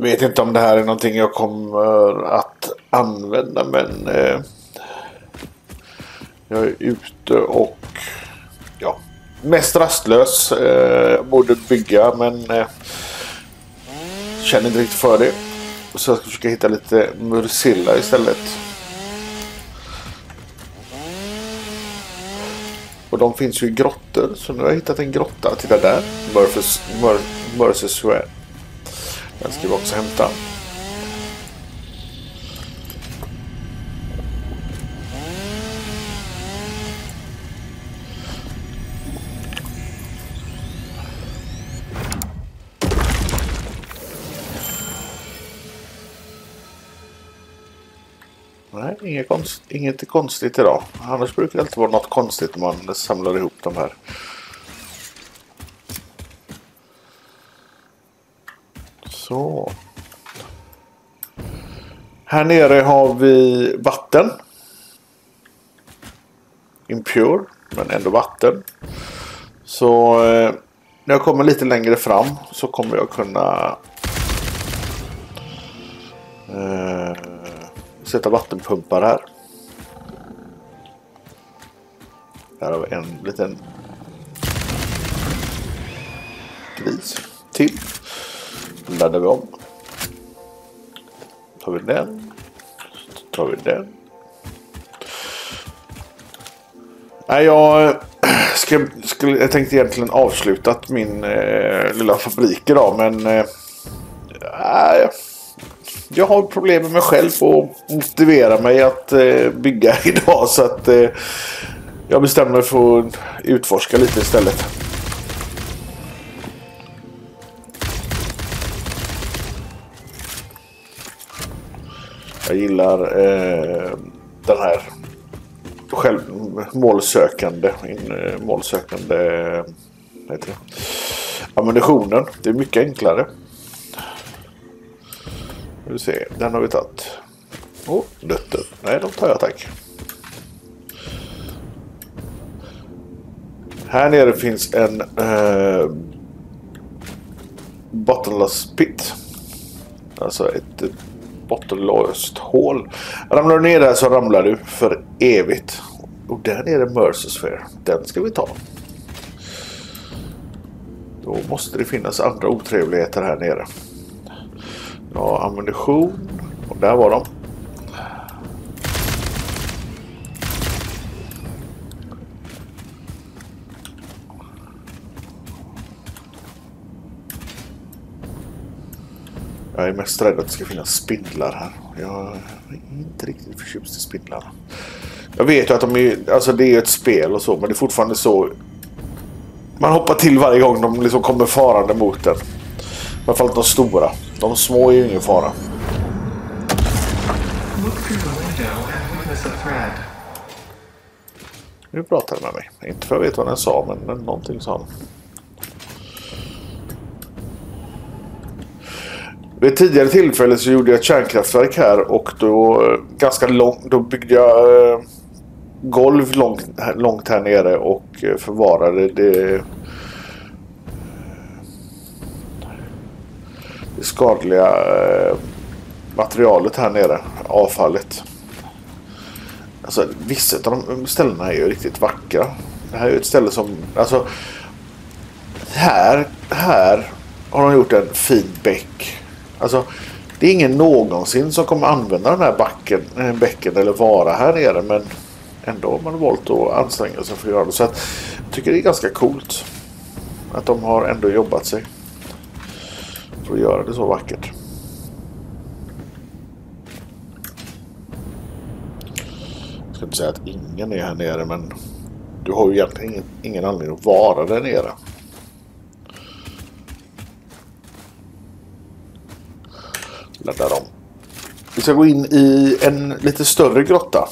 Vet inte om det här är någonting jag kommer att använda men eh, jag är ute och ja, mest rastlös. Eh, borde bygga men eh, känner inte riktigt för det. Så jag ska försöka hitta lite Mursilla istället. Och de finns ju i grottor. Så nu har jag hittat en grotta. Titta där. Murphys, Mur, Mercy den ska vi också hämta. Nej, inget, konst, inget konstigt idag. Annars brukar det alltid vara något konstigt när man samlar ihop de här. Så. Här nere har vi vatten. Impure, men ändå vatten. Så eh, när jag kommer lite längre fram så kommer jag kunna eh, sätta vattenpumpar här. Här har vi en liten gris till. Laddar vi om. tar vi den. tar vi den. Nej, jag, eh, ska, skulle, jag tänkte egentligen avslutat min eh, lilla fabrik idag men eh, jag har problem med mig själv och motivera mig att eh, bygga idag. Så att eh, jag bestämmer mig för att utforska lite istället. Jag gillar eh, den här själv, målsökande, in, eh, målsökande heter det, ammunitionen. Det är mycket enklare. Nu se, den har vi tagit. Oh, nötter. Nej, de tar jag tack. Här nere finns en eh, bottomless pit. Alltså ett, ett bottenlöst hål. Ramlar du ner där så ramlar du för evigt. Och där nere är Mercersphere. Den ska vi ta. Då måste det finnas andra otrevligheter här nere. Ja, ammunition. Och där var de. Jag är mest rädd att det ska finnas spindlar här. Jag är inte riktigt förtjust i spindlar. Jag vet ju att de är, alltså det är ett spel och så, men det är fortfarande så. Man hoppar till varje gång de liksom kommer farande mot den. I alla fall de stora. De små är ju ingen fara. Nu pratar den med mig. Inte för att jag vet vad den sa, men någonting sa den. Vid ett tidigare tillfälle så gjorde jag ett kärnkraftverk här och då eh, ganska långt, då byggde jag eh, golv långt, långt här nere och eh, förvarade det det skadliga eh, materialet här nere. Avfallet. Alltså vissa av de ställena är ju riktigt vackra. Det här är ju ett ställe som... Alltså... Här, här har de gjort en fin bäck. Alltså det är ingen någonsin som kommer använda den här backen, eh, bäcken eller vara här nere. Men ändå har man valt att anstränga sig för att göra det. Så att, jag tycker det är ganska coolt. Att de har ändå jobbat sig för att göra det så vackert. Jag ska inte säga att ingen är här nere men du har ju egentligen ingen, ingen anledning att vara där nere. Ladda dem. Vi ska gå in i en lite större grotta.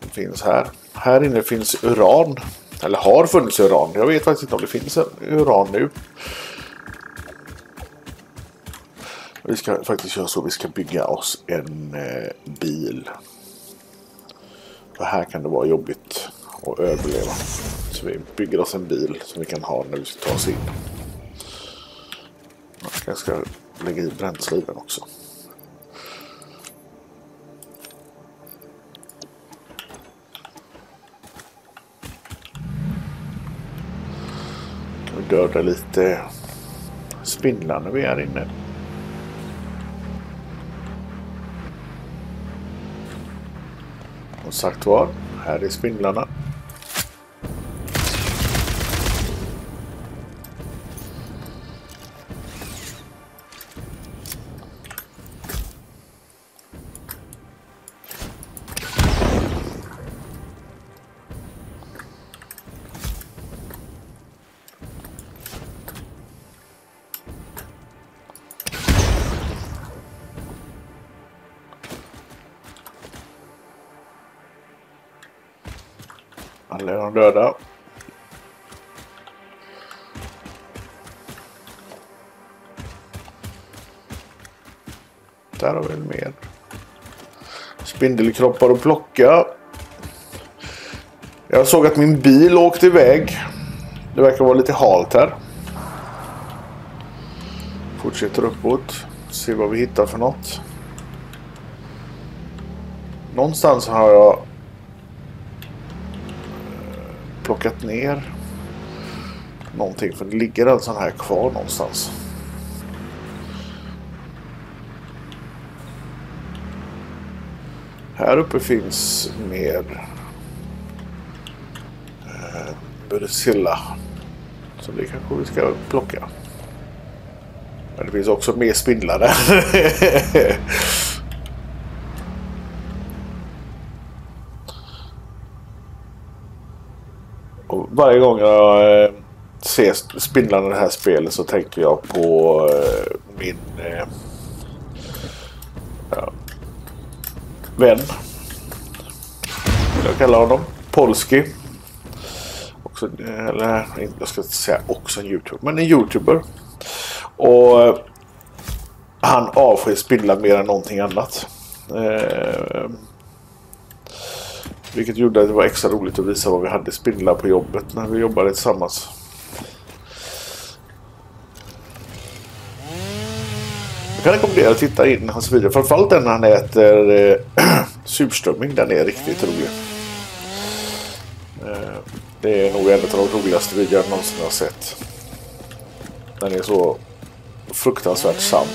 Den finns här. Här inne finns uran. Eller har funnits uran. Jag vet faktiskt inte om det finns uran nu. Vi ska faktiskt göra så. Vi ska bygga oss en eh, bil. För här kan det vara jobbigt att överleva. Så vi bygger oss en bil som vi kan ha när vi ska ta oss in. Ganska lägga i bränsle i den också. Kan döda lite spindlar när vi är inne. Och sagt var, här är spindlarna. Spindelkroppar att plocka. Jag såg att min bil åkte iväg. Det verkar vara lite halt här. Fortsätter uppåt. Se vad vi hittar för något. Någonstans har jag eh, plockat ner någonting. För det ligger en sån här kvar någonstans. Här uppe finns mer eh, Bursilla. Så det kanske vi ska plocka. Men det finns också mer spindlar där. Och varje gång jag eh, ser spindlarna i det här spelet så tänker jag på eh, min eh, vän. Jag kallar honom Polski. Också, eller jag ska inte säga också en youtuber, men en youtuber. Och eh, han avskyr spindlar mer än någonting annat. Eh, vilket gjorde att det var extra roligt att visa vad vi hade spindlar på jobbet när vi jobbade tillsammans. Jag kan rekommendera att titta in hans video. Framförallt den när han äter eh, surströmming. Den är riktigt rolig. Eh, det är nog en av de roligaste videorna jag någonsin har sett. Den är så fruktansvärt sann.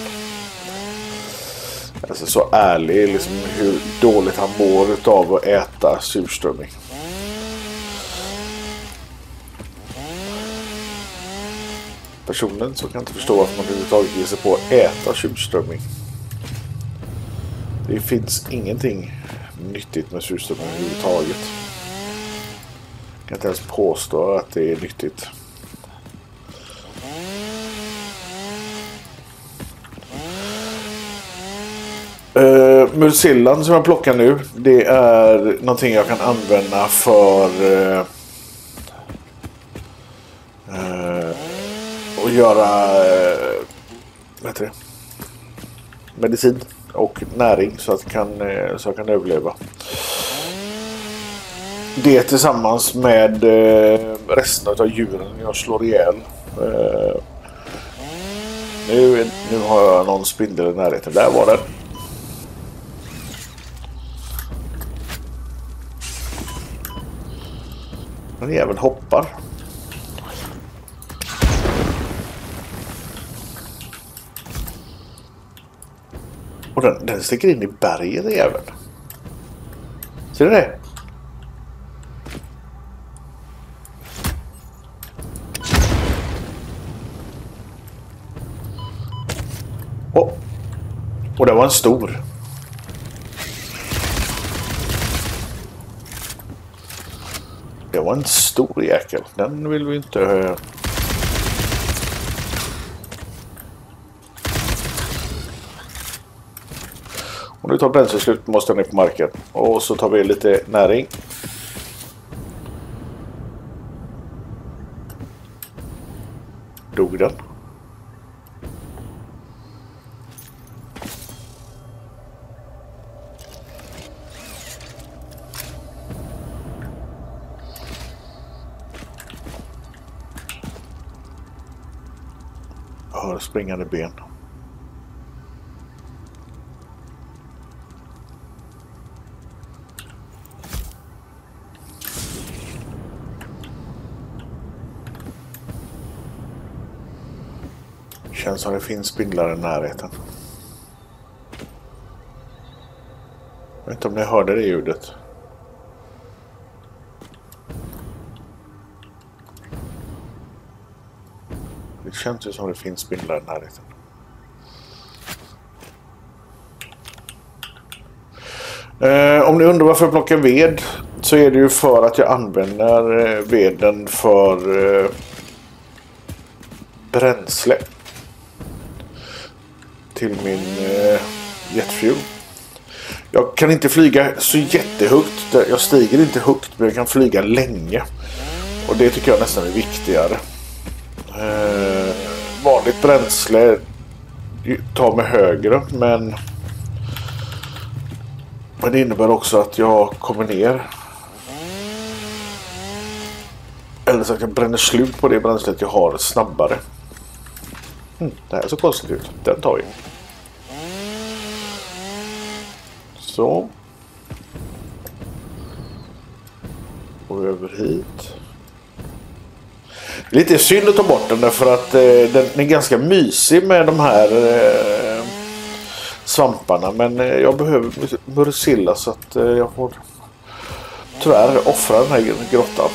Alltså så ärlig liksom hur dåligt han mår av att äta surströmming. Personen så kan inte förstå varför man överhuvudtaget ger sig på att äta surströmming. Det finns ingenting nyttigt med surströmming överhuvudtaget. Jag kan inte ens påstå att det är nyttigt. Uh, Mulsillan som jag plockar nu. Det är någonting jag kan använda för uh, uh, att göra uh, vad heter det? medicin och näring så att, kan, eh, så jag kan överleva. Det tillsammans med eh, resten av djuren jag slår ihjäl. Eh, nu, nu har jag någon spindel i närheten. Där var den. Den jäveln hoppar. Och den, den sticker in i berget jäveln. Ser du det? Oh. Och det var en stor. Det var en stor jäkel. Den vill vi inte... Om nu tar bränsle slut måste jag ner på marken. Och så tar vi lite näring. Dog den? Jag hör springande ben. Känns som det finns spindlar i närheten. Jag vet inte om ni hörde det ljudet. Det känns ju som det finns spindlar i närheten. Eh, om ni undrar varför jag plockar ved så är det ju för att jag använder eh, veden för eh, bränsle till min eh, jetfuel. Jag kan inte flyga så jättehögt. Jag stiger inte högt men jag kan flyga länge. Och det tycker jag nästan är viktigare. Eh, vanligt bränsle tar mig högre men men det innebär också att jag kommer ner. Eller så att jag bränner slut på det bränslet jag har snabbare. Mm, det här är så konstigt ut. Den tar vi. Så. Och över hit. Lite synd att ta bort den därför att eh, den är ganska mysig med de här eh, svamparna. Men eh, jag behöver Murcilla så att eh, jag får tyvärr offra den här grottan.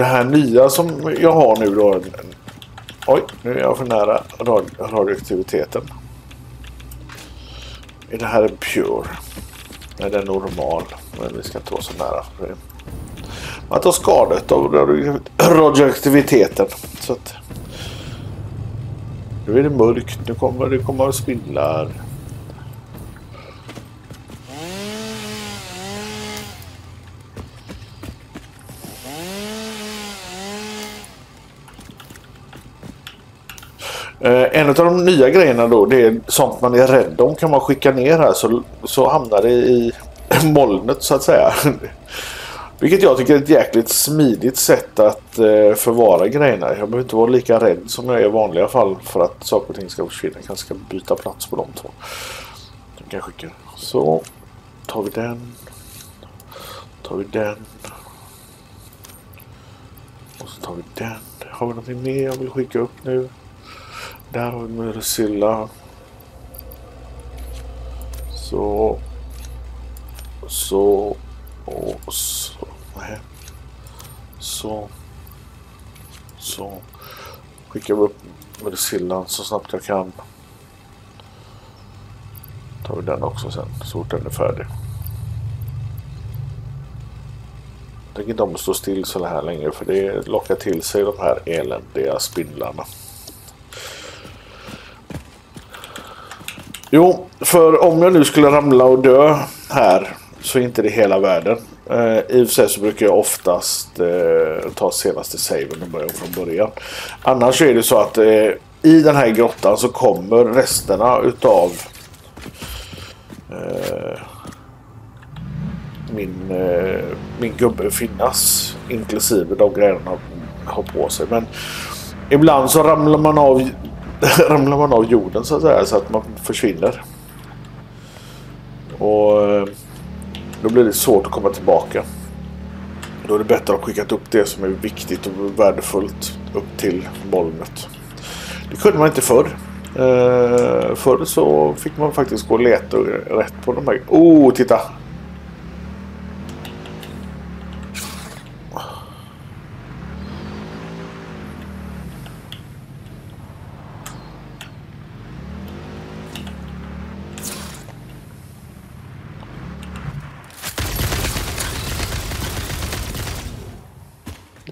Det här nya som jag har nu då. Oj, nu är jag för nära radioaktiviteten. Det här är pure. Nej, det är normal. Men vi ska inte vara så nära. Man tar skada av radioaktiviteten. Så att, nu är det mörkt. Nu kommer det kommer spindlar. Eh, en av de nya grejerna då, det är sånt man är rädd om kan man skicka ner här så, så hamnar det i molnet så att säga. Vilket jag tycker är ett jäkligt smidigt sätt att eh, förvara grejerna. Jag behöver inte vara lika rädd som jag är i vanliga fall för att saker och ting ska försvinna. Jag kanske ska byta plats på de två. Kan skicka. Så tar vi den. Tar vi den. Och så tar vi den. Har vi någonting mer jag vill skicka upp nu? Där har vi Murcilla. Så. Så. Och så. Nej. Så. Så. Skickar vi upp Murcillan så snabbt jag kan. Tar vi den också sen så fort den är färdig. Jag tänker inte om att stå still så här länge för det lockar till sig de här eländiga spindlarna. Jo, för om jag nu skulle ramla och dö här så är inte det hela världen. Eh, I och för sig så brukar jag oftast eh, ta senaste saven och börja från början. Annars är det så att eh, i den här grottan så kommer resterna utav eh, min, eh, min gubbe finnas. Inklusive de grejerna han har på sig. Men ibland så ramlar man av ramlar man av jorden så att säga så att man försvinner. Och eh, då blir det svårt att komma tillbaka. Då är det bättre att skicka upp det som är viktigt och värdefullt upp till molnet. Det kunde man inte förr. Eh, förr så fick man faktiskt gå och leta rätt på de här. Oh, titta!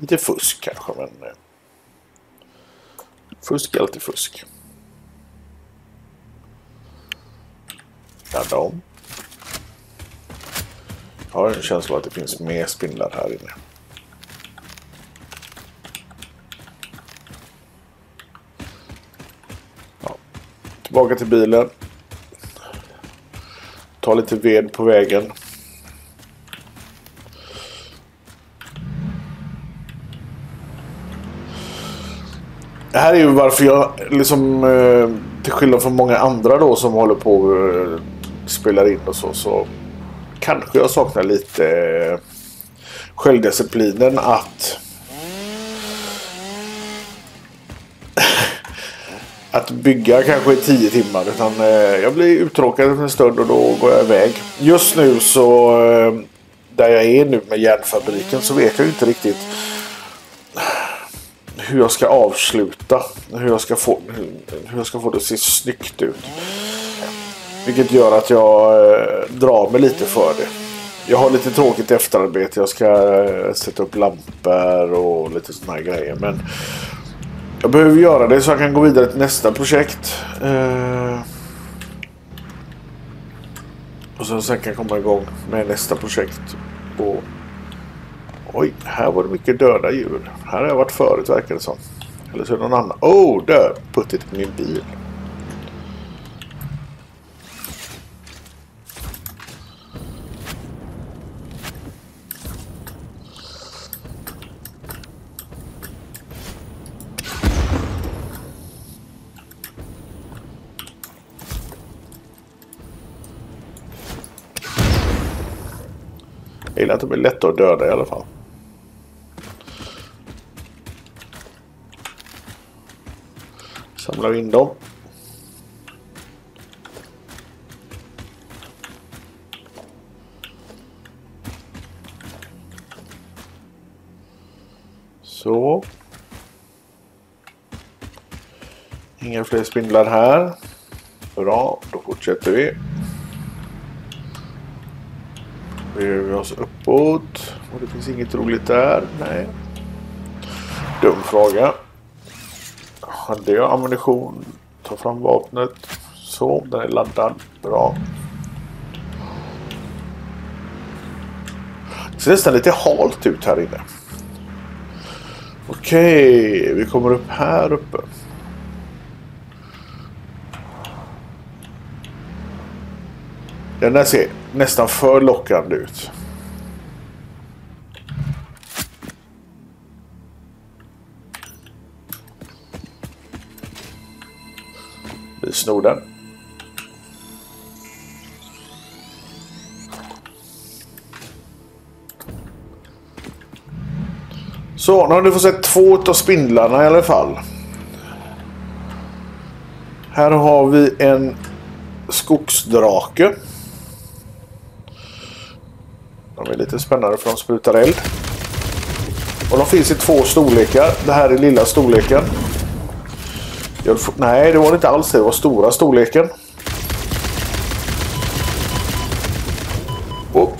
Lite fusk kanske, men... Eh, fusk är alltid fusk. Ladda om. Jag har en känsla att det finns mer spindlar här inne. Ja. Tillbaka till bilen. Ta lite ved på vägen. Det här är ju varför jag liksom eh, till skillnad från många andra då som håller på och spelar in och så så kanske jag saknar lite eh, självdisciplinen att att bygga kanske i tio timmar. Utan eh, jag blir uttråkad en stund och då går jag iväg. Just nu så eh, där jag är nu med järnfabriken så vet jag inte riktigt hur jag ska avsluta. Hur jag ska få, hur jag ska få det att se snyggt ut. Vilket gör att jag eh, drar mig lite för det. Jag har lite tråkigt efterarbete. Jag ska eh, sätta upp lampor och lite sådana här grejer. Men jag behöver göra det så jag kan gå vidare till nästa projekt. Eh, och så sen kan jag komma igång med nästa projekt. Och, oj, här var det mycket döda djur. Här har jag varit förut verkar det som. Eller så är det någon annan. Oh, död! Puttit på min bil. Jag gillar att de är lätta att döda i alla fall. Samlar in dem. Så. Inga fler spindlar här. Bra, då fortsätter vi. beger vi oss uppåt. Och det finns inget roligt där. Nej. Dum fråga. Hade jag ammunition? Ta fram vapnet. Så, den är laddad. Bra. Det ser nästan lite halt ut här inne. Okej, vi kommer upp här uppe. Den där ser nästan för lockande ut. Snor den. Så, nu har du fått se två av spindlarna i alla fall. Här har vi en skogsdrake. De är lite spännande för de sprutar eld. Och de finns i två storlekar. Det här är lilla storleken. Nej, det var det inte alls. Det var stora storleken. Oh.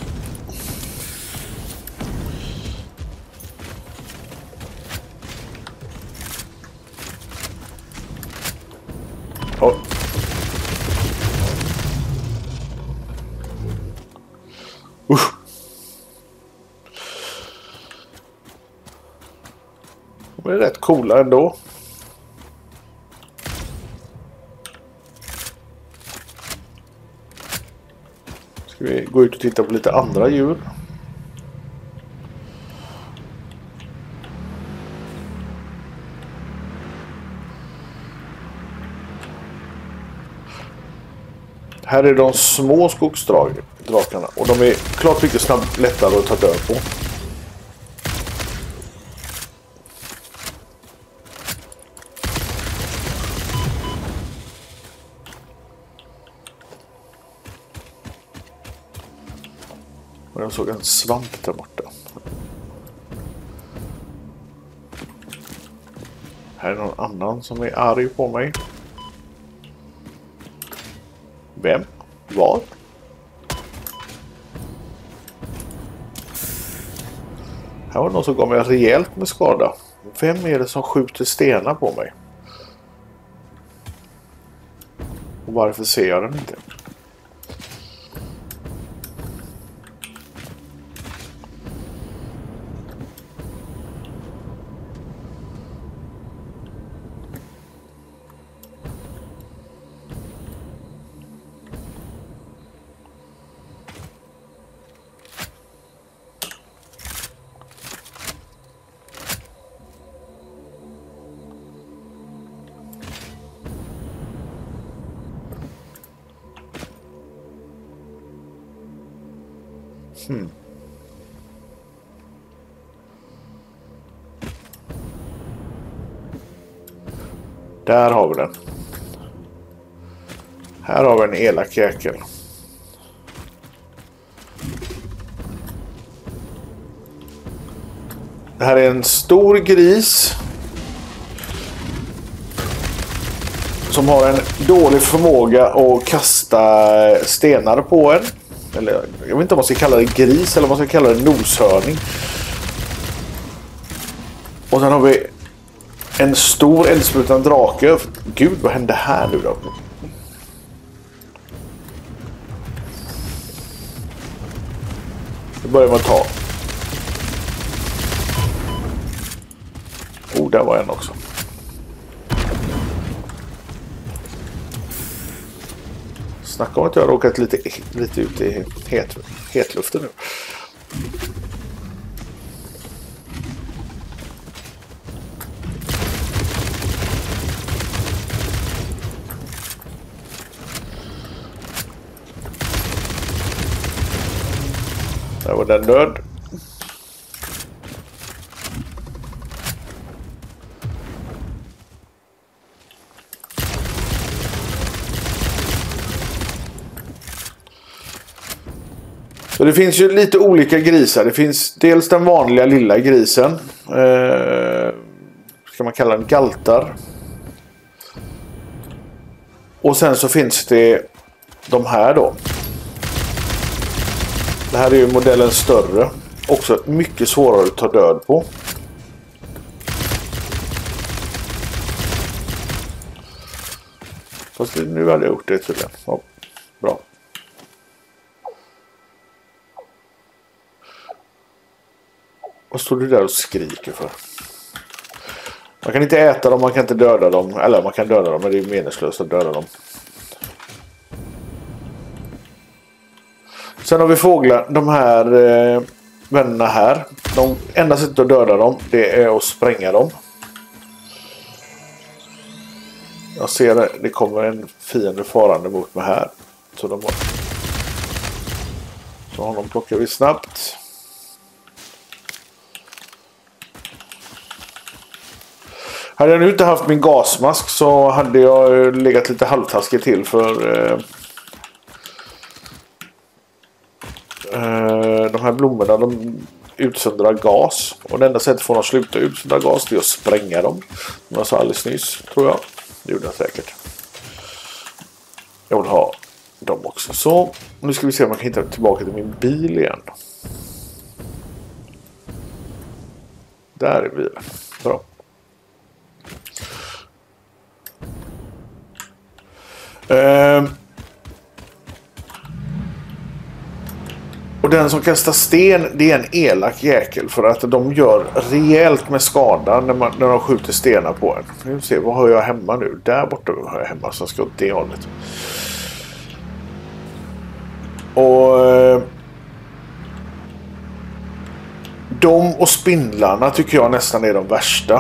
Oh. De är rätt coola ändå. Ska vi gå ut och titta på lite andra djur. Här är de små skogsdrakarna och de är klart mycket snabbt lättare att ta död på. Såg en svamp där borta. Här är någon annan som är arg på mig. Vem? Var? Här var det någon som gav mig rejält med skada. Vem är det som skjuter stenar på mig? Och varför ser jag den inte? Där har vi den. Här har vi en elak jäkel. Det här är en stor gris. Som har en dålig förmåga att kasta stenar på en. Eller jag vet inte om man ska kalla det gris eller om man ska kalla det noshörning. Och sen har vi en stor eldsprutande drake. Gud, vad hände här nu då? Det börjar man ta. Oh, där var en också. Snacka om att jag har råkat lite, lite ut i het, hetluften nu. Där var den död. Så det finns ju lite olika grisar. Det finns dels den vanliga lilla grisen. Eh, ska man kalla den galtar. Och sen så finns det de här då. Det här är ju modellen större. Också mycket svårare att ta död på. Fast nu hade jag gjort det tydligen. Ja, bra. Vad står du där och skriker för? Man kan inte äta dem, man kan inte döda dem. Eller man kan döda dem, men det är meningslöst att döda dem. Sen har vi fåglar. De här eh, vännerna här. De enda sättet att döda dem det är att spränga dem. Jag ser det. Det kommer en fiende farande mot mig här. Så, de har... så honom plockar vi snabbt. Hade jag nu inte haft min gasmask så hade jag legat lite halvtaskigt till för eh, eh, Eh, de här blommorna de utsöndrar gas. Och det enda sättet för att sluta utsöndra gas det är att spränga dem. Som jag sa alldeles nyss tror jag. Det gjorde jag säkert. Jag vill ha dem också. Så nu ska vi se om jag kan hitta tillbaka till min bil igen. Där är bilen. Bra. Uh, och den som kastar sten det är en elak jäkel för att de gör rejält med skada när, man, när de skjuter stenar på en. Nu se, vad har jag hemma nu? Där borta har jag hemma så jag ska åt det hållet. Och... Eh, de och spindlarna tycker jag nästan är de värsta.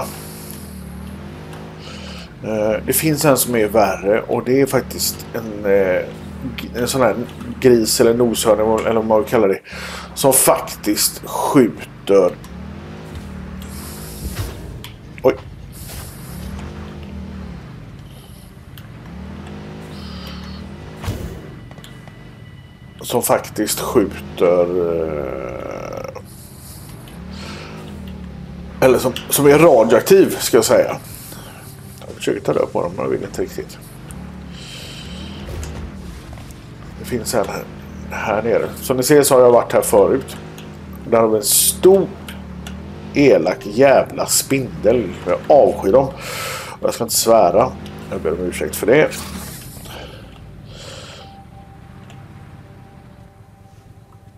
Eh, det finns en som är värre och det är faktiskt en, eh, en sån här gris eller noshörning eller vad man kallar det. Som faktiskt skjuter. Oj. Som faktiskt skjuter. Eh, eller som, som är radioaktiv ska jag säga Jag försöker ta död på dem men jag vill inte riktigt. Finns en här, här nere. Som ni ser så har jag varit här förut. Där har vi en stor elak jävla spindel. Jag avskyr dem. Jag ska inte svära. Jag ber om ursäkt för det.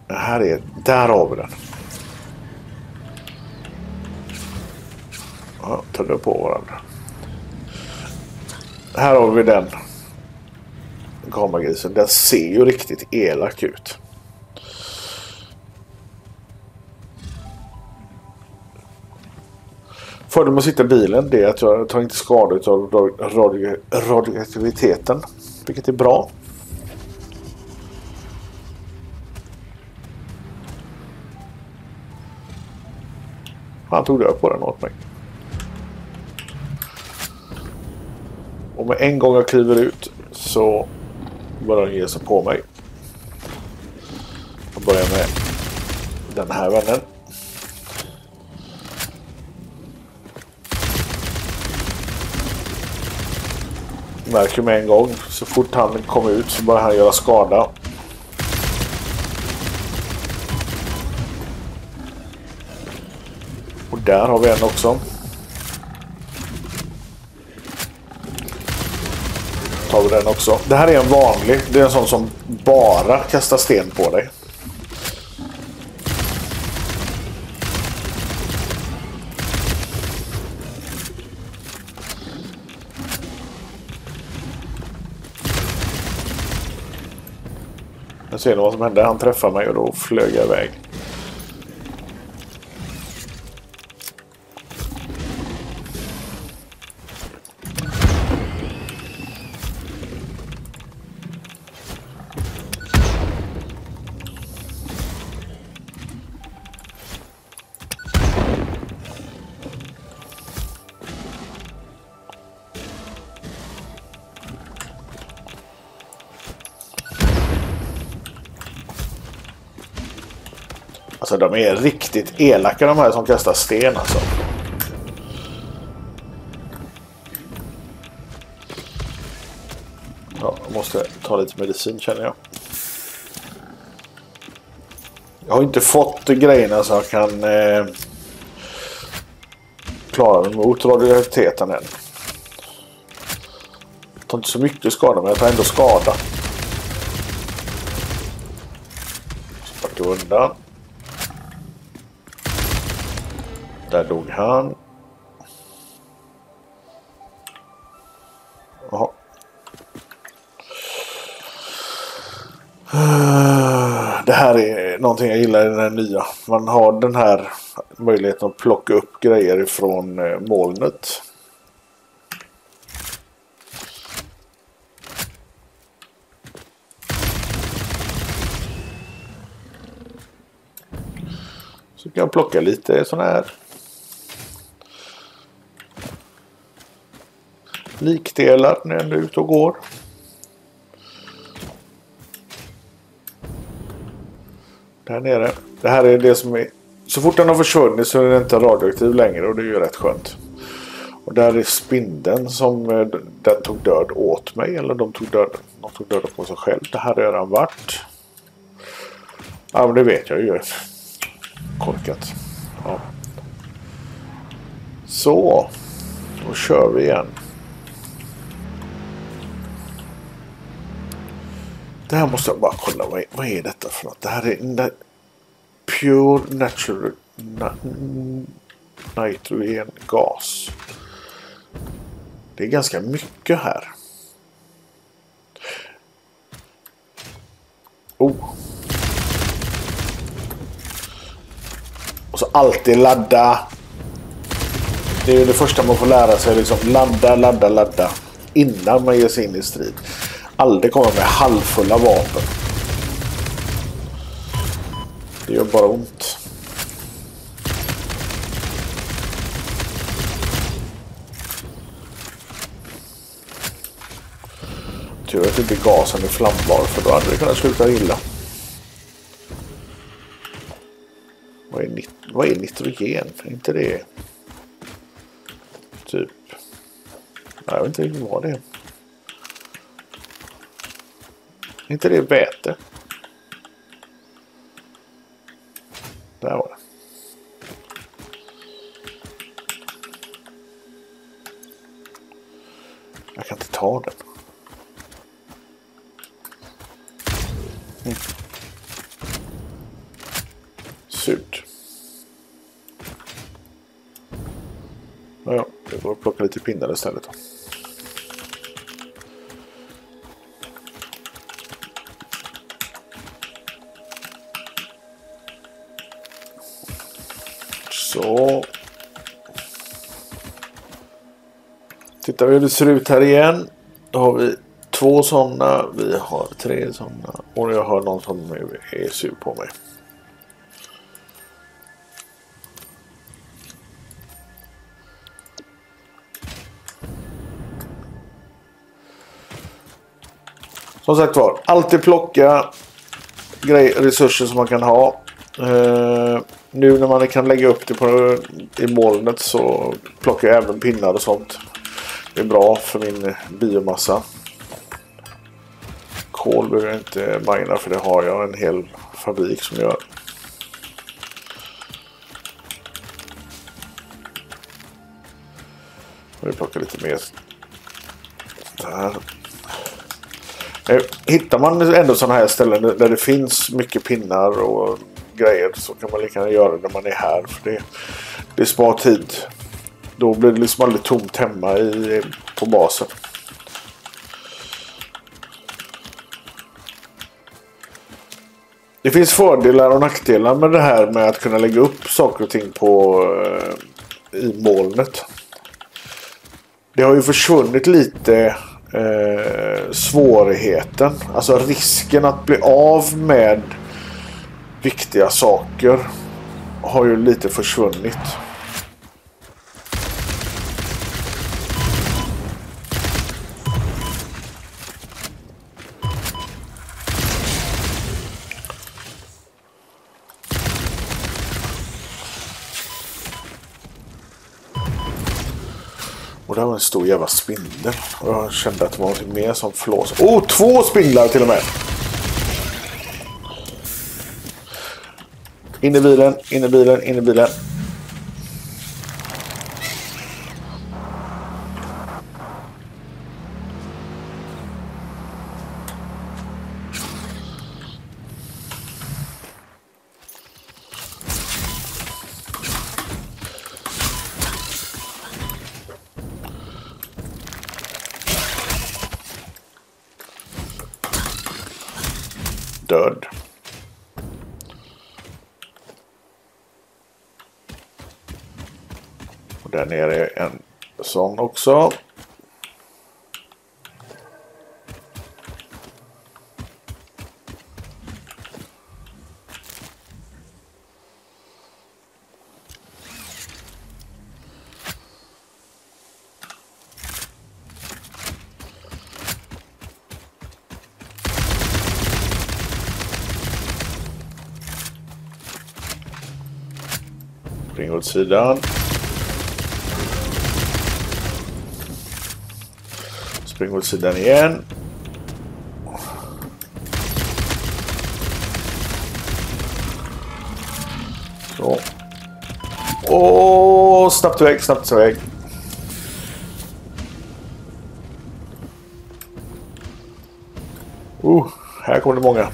Det här är... Där har vi den. Ja, tar på varandra. Här har vi den. Gamagrisen, den ser ju riktigt elak ut. Fördelen med att sitta i bilen är att jag tar inte skada av radio radioaktiviteten. Vilket är bra. Han tog död på den åt mig. Och med en gång jag kliver ut så börjar den ge sig på mig. Jag börjar med den här vännen. Märker med en gång. Så fort han kommer ut så börjar han göra skada. Och där har vi en också. Tar vi den också. Det här är en vanlig. Det är en sån som bara kastar sten på dig. Jag ser ni vad som hände? Han träffade mig och då flög jag iväg. Alltså de är riktigt elaka de här som kastar sten alltså. Ja, jag måste ta lite medicin känner jag. Jag har inte fått grejerna så jag kan eh, klara mig mot radioaktiviteten än. Jag tar inte så mycket skada men jag tar ändå skada. Så undan. Där dog han. Jaha. Det här är någonting jag gillar i den här nya. Man har den här möjligheten att plocka upp grejer ifrån eh, molnet. Så kan jag plocka lite sådana här likdelar när jag är ute och går. Där nere. Det här är det som är... Så fort den har försvunnit så är den inte radioaktiv längre och det är ju rätt skönt. Och där är spindeln som eh, den tog död åt mig. Eller de tog död, de tog död på sig själv. Det här har redan varit. Ja men det vet jag ju. Korkat. Ja. Så. Då kör vi igen. Det här måste jag bara kolla. Vad är, vad är detta för något? Det här är na Pure Natural na Nitrogengas. Det är ganska mycket här. Oh. Och så alltid ladda. Det är ju det första man får lära sig. Liksom ladda, ladda, ladda. Innan man ger sig in i strid aldrig komma med halvfulla vapen. Det gör bara ont. Tur att inte gasen är flammbar för då hade det kunnat sluta illa. Vad är, nit vad är nitrogen? Är inte det typ... Jag vet inte riktigt vad det är inte det väte? Där var det. Jag kan inte ta den. Mm. Surt. Ja, det går att plocka lite pinnar istället. Då. Så. Tittar vi hur det ser ut här igen. Då har vi två sådana, vi har tre sådana och jag har någon som nu är sur på mig. Som sagt var, alltid plocka grej, resurser som man kan ha. Eh, nu när man kan lägga upp det på, i molnet så plockar jag även pinnar och sånt. Det är bra för min biomassa. Kol behöver jag inte magna för det har jag en hel fabrik som gör. Vi plockar lite mer. Där. Eh, hittar man ändå sådana här ställen där det finns mycket pinnar och grejer så kan man lika gärna göra det när man är här. För det, det spar tid. Då blir det liksom aldrig tomt hemma i, på basen. Det finns fördelar och nackdelar med det här med att kunna lägga upp saker och ting på eh, i molnet. Det har ju försvunnit lite eh, svårigheten. Alltså risken att bli av med viktiga saker har ju lite försvunnit. Och där var en stor jävla spindel. Och jag kände att det var något mer som flås. Oh, två spindlar till och med! In i bilen, in i bilen, in i bilen. Sån också. Spring åt sidan. Spring åt sidan igen. Så. Åh, snabbt iväg, snabbt iväg. Uh, här kommer det många.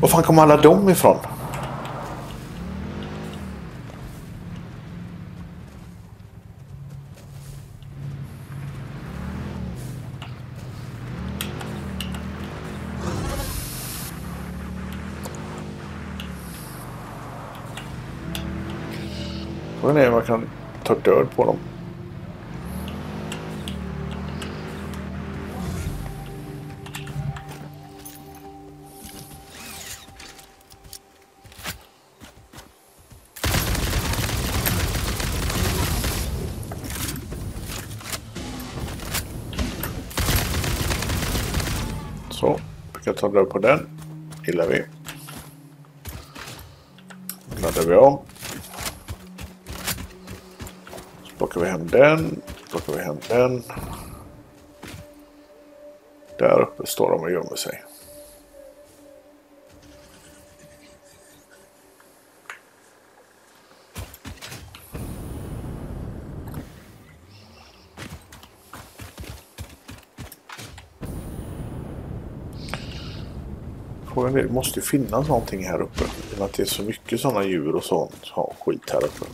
Var fan kommer alla dem ifrån? Frågan är om man kan ta död på dem. Så, fick jag ta död på den. Gillar vi. Laddar vi om. Plockar vi hem den. plockar vi hem den. Där uppe står de och gömmer sig. Frågan är, det måste ju finnas någonting här uppe. I och med att det är så mycket sådana djur och sånt. Ja, skit här uppe.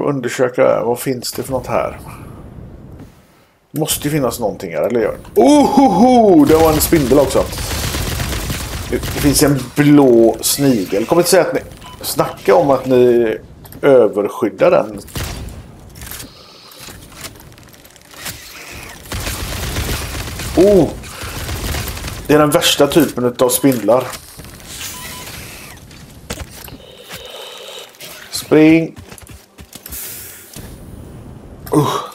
Och undersöka vad finns det för något här. Måste ju finnas någonting här, eller gör Ohoho! Det var en spindel också. Det finns en blå snigel. Kommer inte säga att ni... Snacka om att ni överskyddar den. Oh! Det är den värsta typen av spindlar. Spring! Usch!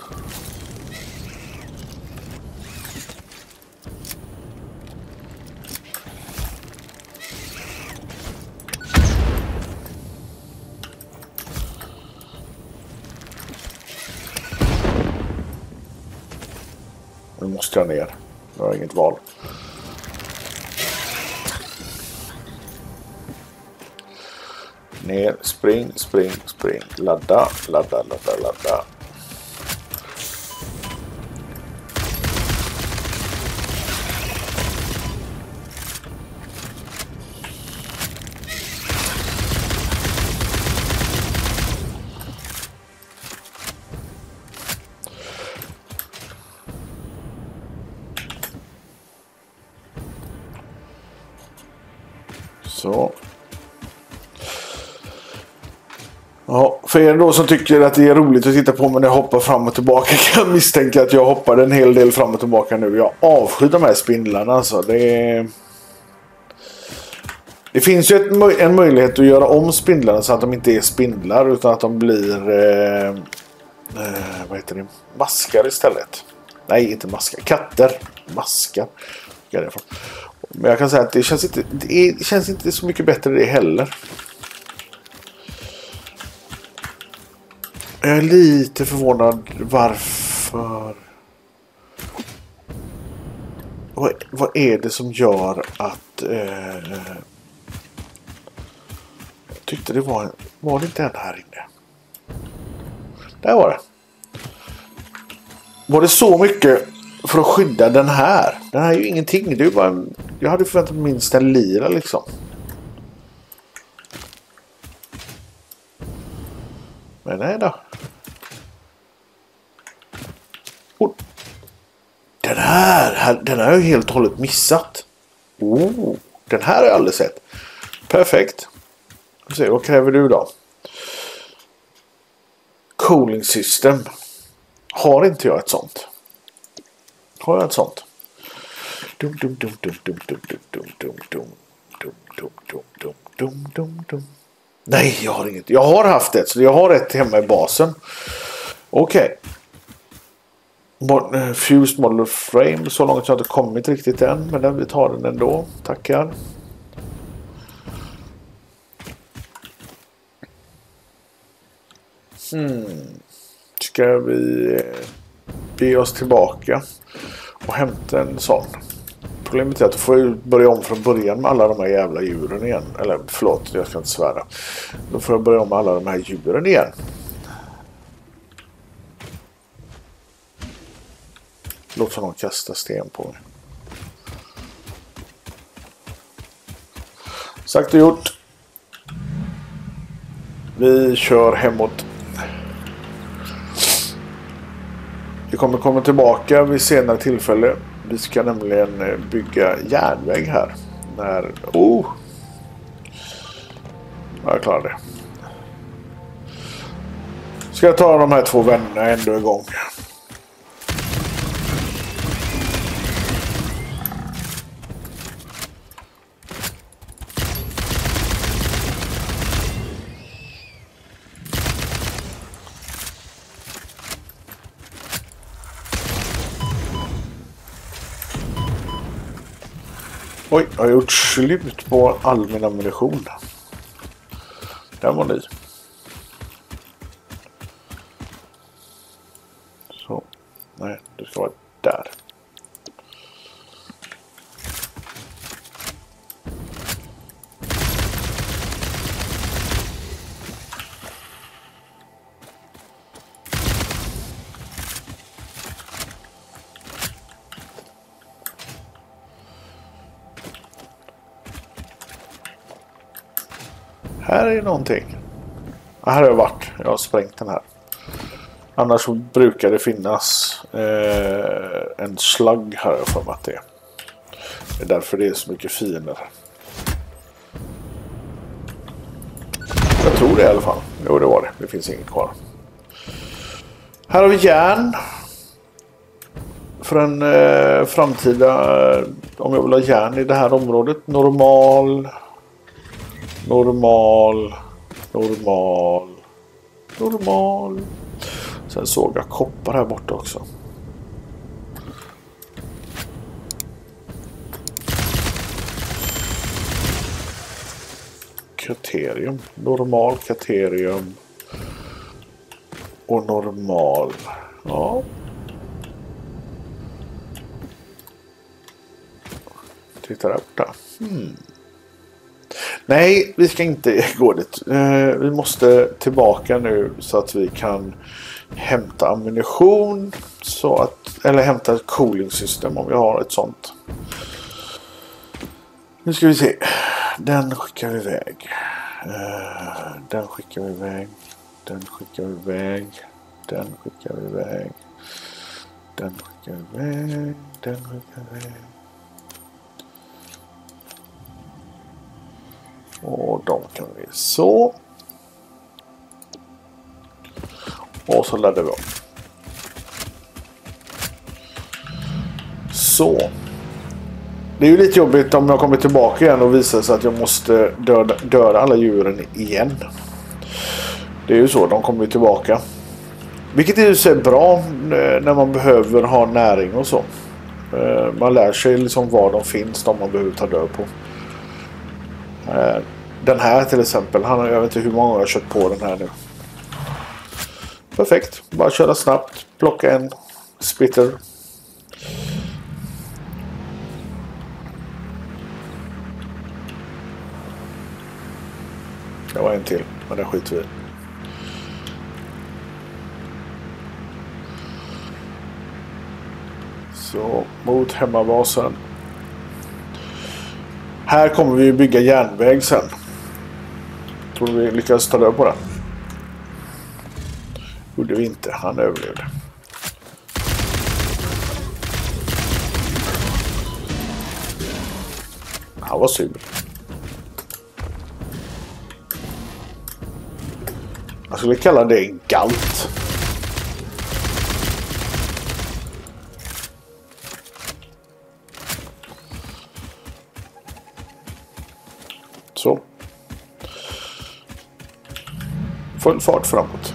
Nu måste jag ner. Jag har inget val. Ner, spring, spring, spring. Ladda, ladda, ladda, ladda. För er då som tycker att det är roligt att titta på mig när jag hoppar fram och tillbaka kan jag misstänka att jag hoppar en hel del fram och tillbaka nu. Jag avskyr de här spindlarna alltså. Det, är... det finns ju ett, en möjlighet att göra om spindlarna så att de inte är spindlar utan att de blir eh, eh, vad heter det? maskar istället. Nej, inte maskar. Katter. Maskar. Men jag kan säga att det känns inte, det känns inte så mycket bättre det heller. Jag är lite förvånad varför. Vad, vad är det som gör att... Eh, jag tyckte det var... Var det inte en här inne? Där var det. Var det så mycket för att skydda den här? Den här är ju ingenting. Det är bara en, jag hade förväntat mig minst en lira liksom. Men nej då. Och Den här, den här har jag helt och hållet missat. Oh, den här har jag aldrig sett. Perfekt. Se, vad kräver du då? Cooling system. Har inte jag ett sånt? Har jag ett sånt? Dum dum dum dum dum dum dum dum dum dum dum dum dum dum dum dum Nej, jag har inget. Jag har haft ett, så jag har ett hemma i basen. Okej. Okay. Eh, fused Model Frame. Så långt har jag inte kommit riktigt än. Men vi tar den ändå. Tackar. Hmm. Ska vi eh, be oss tillbaka och hämta en sån? Problemet är att du får börja om från början med alla de här jävla djuren igen. Eller förlåt, jag ska inte svära. Då får jag börja om med alla de här djuren igen. Låt som kasta kastar sten på mig. Sagt och gjort. Vi kör hemåt. Vi kommer komma tillbaka vid senare tillfälle. Vi ska nämligen eh, bygga järnväg här. När... Oh! Ja, jag klarar det. Ska jag ta de här två vännerna ändå igång. Oj, jag har gjort slut på all min ammunition. Den var ny. Så. Nej, det ska vara där. Här är någonting. Här har jag varit. Jag har sprängt den här. Annars så brukar det finnas eh, en slagg här för mig att det är. Det är därför det är så mycket fiender. Jag tror det i alla fall. Jo, det var det. Det finns inget kvar. Här har vi järn. För en eh, framtida... Eh, om jag vill ha järn i det här området. Normal. Normal. Normal. Normal. Sen såg jag koppar här borta också. Kriterium. Normal kriterium. Och normal. Ja. Titta där borta. Hmm. Nej, vi ska inte gå dit. Eh, vi måste tillbaka nu så att vi kan hämta ammunition. Så att, eller hämta ett cooling system om vi har ett sånt. Nu ska vi se. Eh, den skickar vi iväg. Den skickar vi iväg. Den skickar vi iväg. Den skickar vi iväg. Den skickar vi iväg. Den skickar vi iväg. Och de kan vi så. Och så laddar vi om. Så. Det är ju lite jobbigt om jag kommer tillbaka igen och visar sig att jag måste döda, döda alla djuren igen. Det är ju så, de kommer tillbaka. Vilket är ju bra eh, när man behöver ha näring och så. Eh, man lär sig liksom var de finns, de man behöver ta död på. Eh, den här till exempel, han, jag vet inte hur många jag har kört på den här nu. Perfekt, bara köra snabbt, plocka en splitter Det var en till, men det skiter vi Så mot hemmabasen. Här kommer vi bygga järnväg sen. Tror du vi lyckades ta död på den? Gjorde vi inte. Han överlevde. Han var sur. Jag skulle kalla det en galt. Så. Full fart framåt.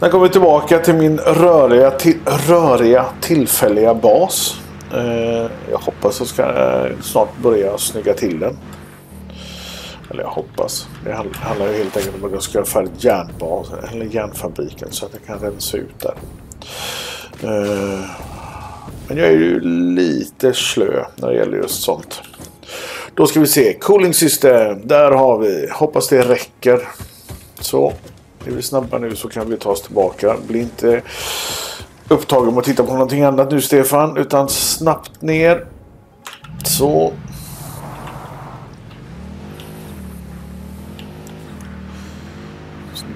Sen kommer vi tillbaka till min röriga, till, röriga tillfälliga bas. Eh, jag hoppas jag ska eh, snart börja snygga till den. Eller jag hoppas. Det handlar ju helt enkelt om att jag ska göra färdigt järnbas, eller järnfabriken så att jag kan rensa ut där. Eh, men jag är ju lite slö när det gäller just sånt. Då ska vi se. Cooling system. Där har vi. Hoppas det räcker. Så. Är vi snabba nu så kan vi ta oss tillbaka. Bli inte upptagen med att titta på någonting annat nu Stefan. Utan snabbt ner. Så.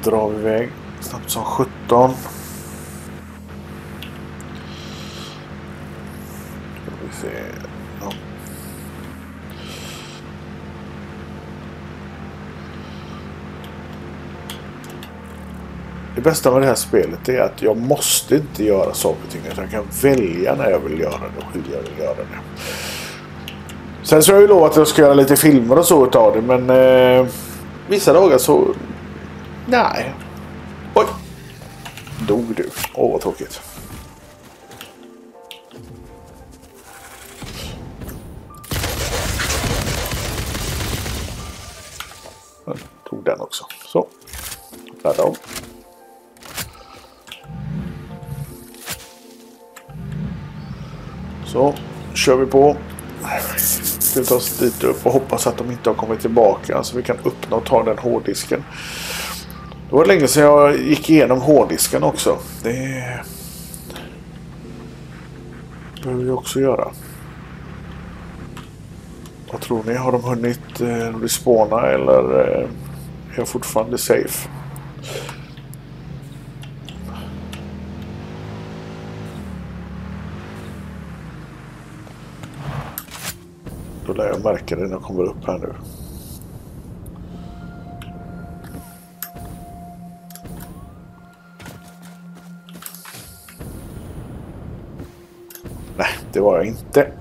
drar vi iväg snabbt som 17. Det bästa med det här spelet är att jag måste inte göra saker och ting. Jag kan välja när jag vill göra det och hur jag vill göra det. Sen så har jag ju lovat att jag ska göra lite filmer och så utav det. Men eh, vissa dagar så Nej. Oj. Dog du. Åh, vad tråkigt. Jag tog den också. Så. Ladda om. Så. Kör vi på. Ska vi ta oss dit upp och hoppas att de inte har kommit tillbaka så vi kan öppna och ta den hårddisken. Det var länge sedan jag gick igenom hårddisken också. Det behöver vi också göra. Vad tror ni? Har de hunnit eh, respawna eller eh, är jag fortfarande safe? Då lär jag märka det när jag kommer upp här nu. Nej, det var jag inte.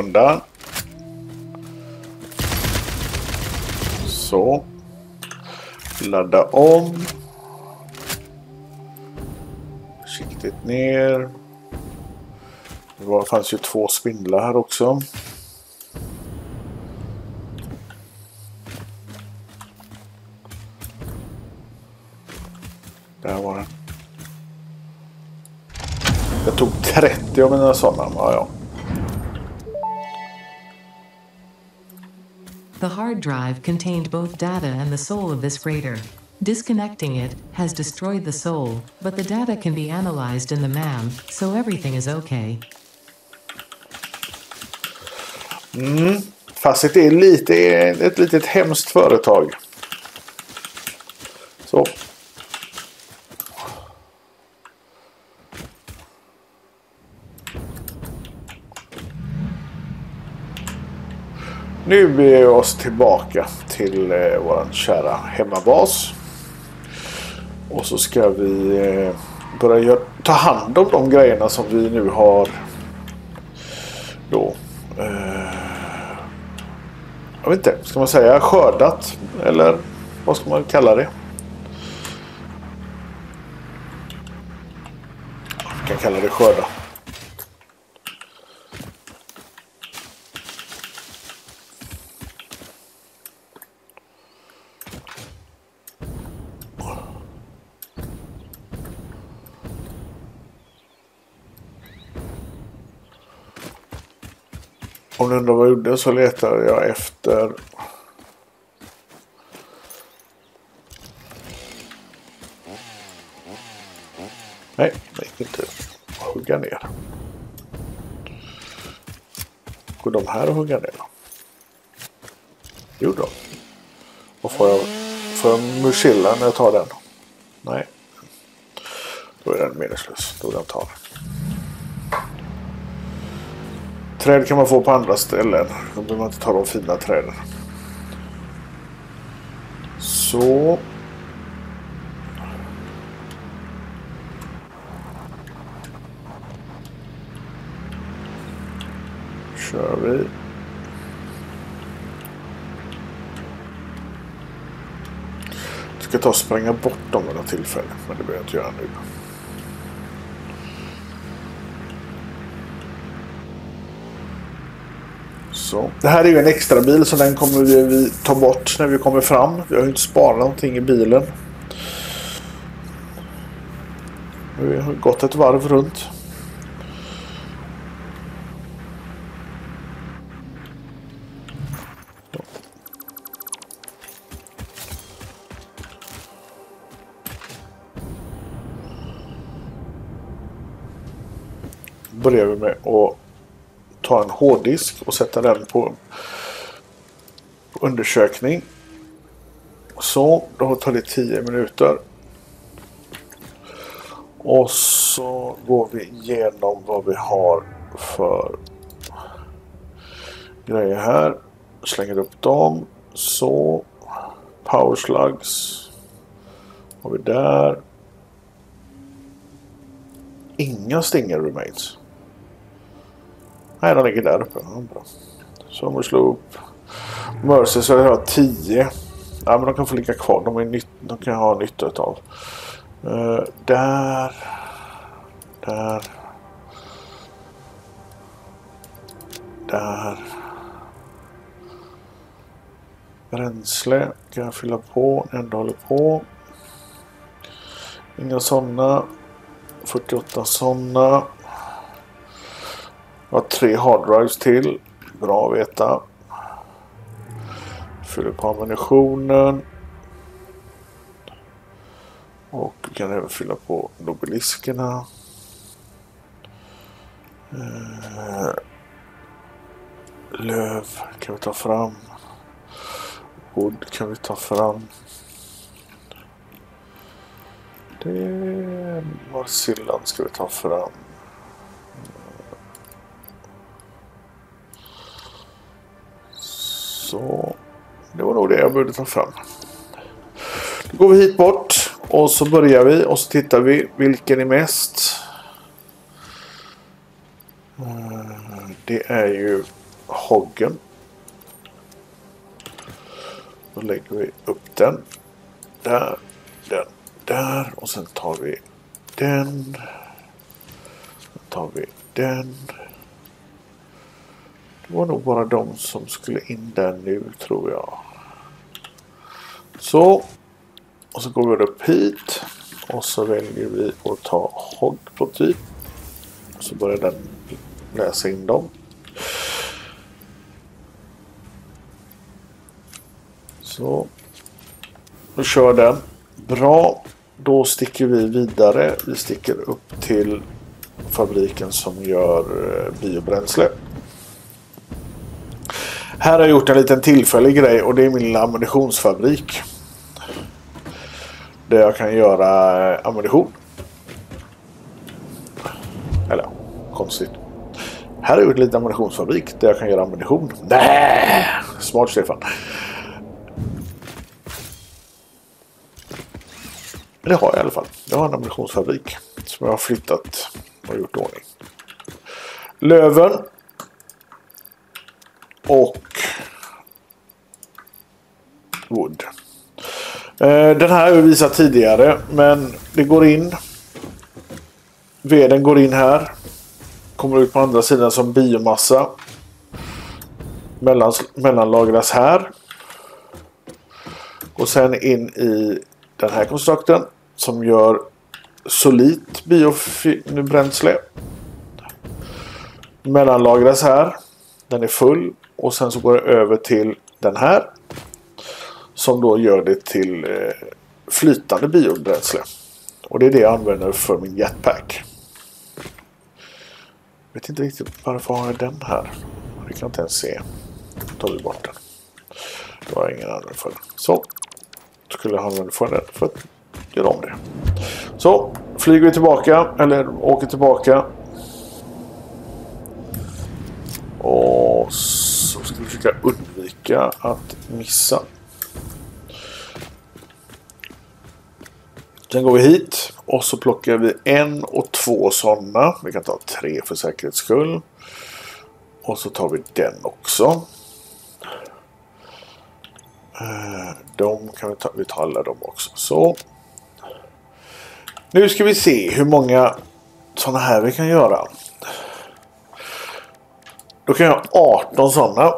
Så undan. Så. Ladda om. Försiktigt ner. Det var, fanns ju två spindlar här också. Där var den. Jag tog 30 av mina sådana. Ja, ja. The hard drive contained both data and the soul of this freighter. Disconnecting it has destroyed the soul, but the data can be analyzed in the MAM, so everything is okay. Mm. Facit är lite, ett litet hemskt företag. Så. Nu beger vi oss tillbaka till eh, vår kära hemmabas. Och så ska vi eh, börja gör, ta hand om de grejerna som vi nu har då eh, jag vet inte, ska man säga skördat? Eller vad ska man kalla det? Vi kan kalla det skörda. Om du undrar vad jag gjorde så letade jag efter Nej, det gick inte att hugga ner. Går de här att hugga ner då? Jo då. Och får jag, får jag musilla när jag tar den? Nej. Då är den meningslös. Då är den tar. Träd kan man få på andra ställen. Då behöver man inte ta de fina träden. Så. Kör vi. Jag ska ta och spränga bort dem vid något tillfälle. Men det behöver jag inte göra nu. Också. Det här är ju en extra bil så den kommer vi ta bort när vi kommer fram. Vi har ju inte sparat någonting i bilen. Vi har gått ett varv runt. Börjar vi med att ta en hårddisk och sätta den på, på undersökning. Så, då tar det 10 minuter. Och så går vi igenom vad vi har för grejer här. Slänger upp dem. Så. Power slugs. Har vi där. Inga stinger remains. Nej, de ligger där uppe. Ja, bra. slår upp. Mercy så jag 10. Ja, men de kan få ligga kvar. De, är nytt, de kan ha nytta av. Uh, eh, där. Där. Där. Bränsle kan jag fylla på. Ändå håller på. Inga sådana. 48 sådana. Jag har tre harddrives till. Bra att veta. Fyller på ammunitionen. Och vi kan även fylla på nobeliskerna. Eh, löv kan vi ta fram. Wood kan vi ta fram. Det Marsillan ska vi ta fram. Så det var nog det jag behövde ta fram. Då går vi hit bort och så börjar vi och så tittar vi vilken är mest. Mm, det är ju hoggen. Då lägger vi upp den. Där, den, där och sen tar vi den. Sen tar vi den. Det var nog bara de som skulle in där nu tror jag. Så. Och så går vi upp hit. Och så väljer vi att ta hogg på typ. Och så börjar den läsa in dem. Så. Då kör den. Bra. Då sticker vi vidare. Vi sticker upp till fabriken som gör eh, biobränsle. Här har jag gjort en liten tillfällig grej och det är min lilla ammunitionsfabrik. Där jag kan göra eh, ammunition. Eller ja, konstigt. Här har jag gjort en liten ammunitionsfabrik där jag kan göra ammunition. Nej, smart Stefan. Men det har jag i alla fall. Jag har en ammunitionsfabrik som jag har flyttat och gjort i ordning. Löven. Och Wood. Eh, den här har jag visat tidigare men det går in. Veden går in här. Kommer ut på andra sidan som biomassa. Mellan, mellanlagras här. Och sen in i den här konstrukten som gör solit biobränsle. Mellanlagras här. Den är full och sen så går det över till den här. Som då gör det till eh, flytande biobränsle. Och det är det jag använder för min jetpack. Vet inte riktigt varför har jag den här. Vi kan inte ens se. Då tar vi bort den. Då har jag ingen användning för den. Så. Skulle jag använda för den för att göra om det. Så. Flyger vi tillbaka. Eller åker tillbaka. Och så ska vi försöka undvika att missa. Sen går vi hit och så plockar vi en och två sådana. Vi kan ta tre för säkerhets skull. Och så tar vi den också. Eh, de kan vi ta, vi tar alla dem också. Så. Nu ska vi se hur många sådana här vi kan göra. Då kan jag ha 18 sådana.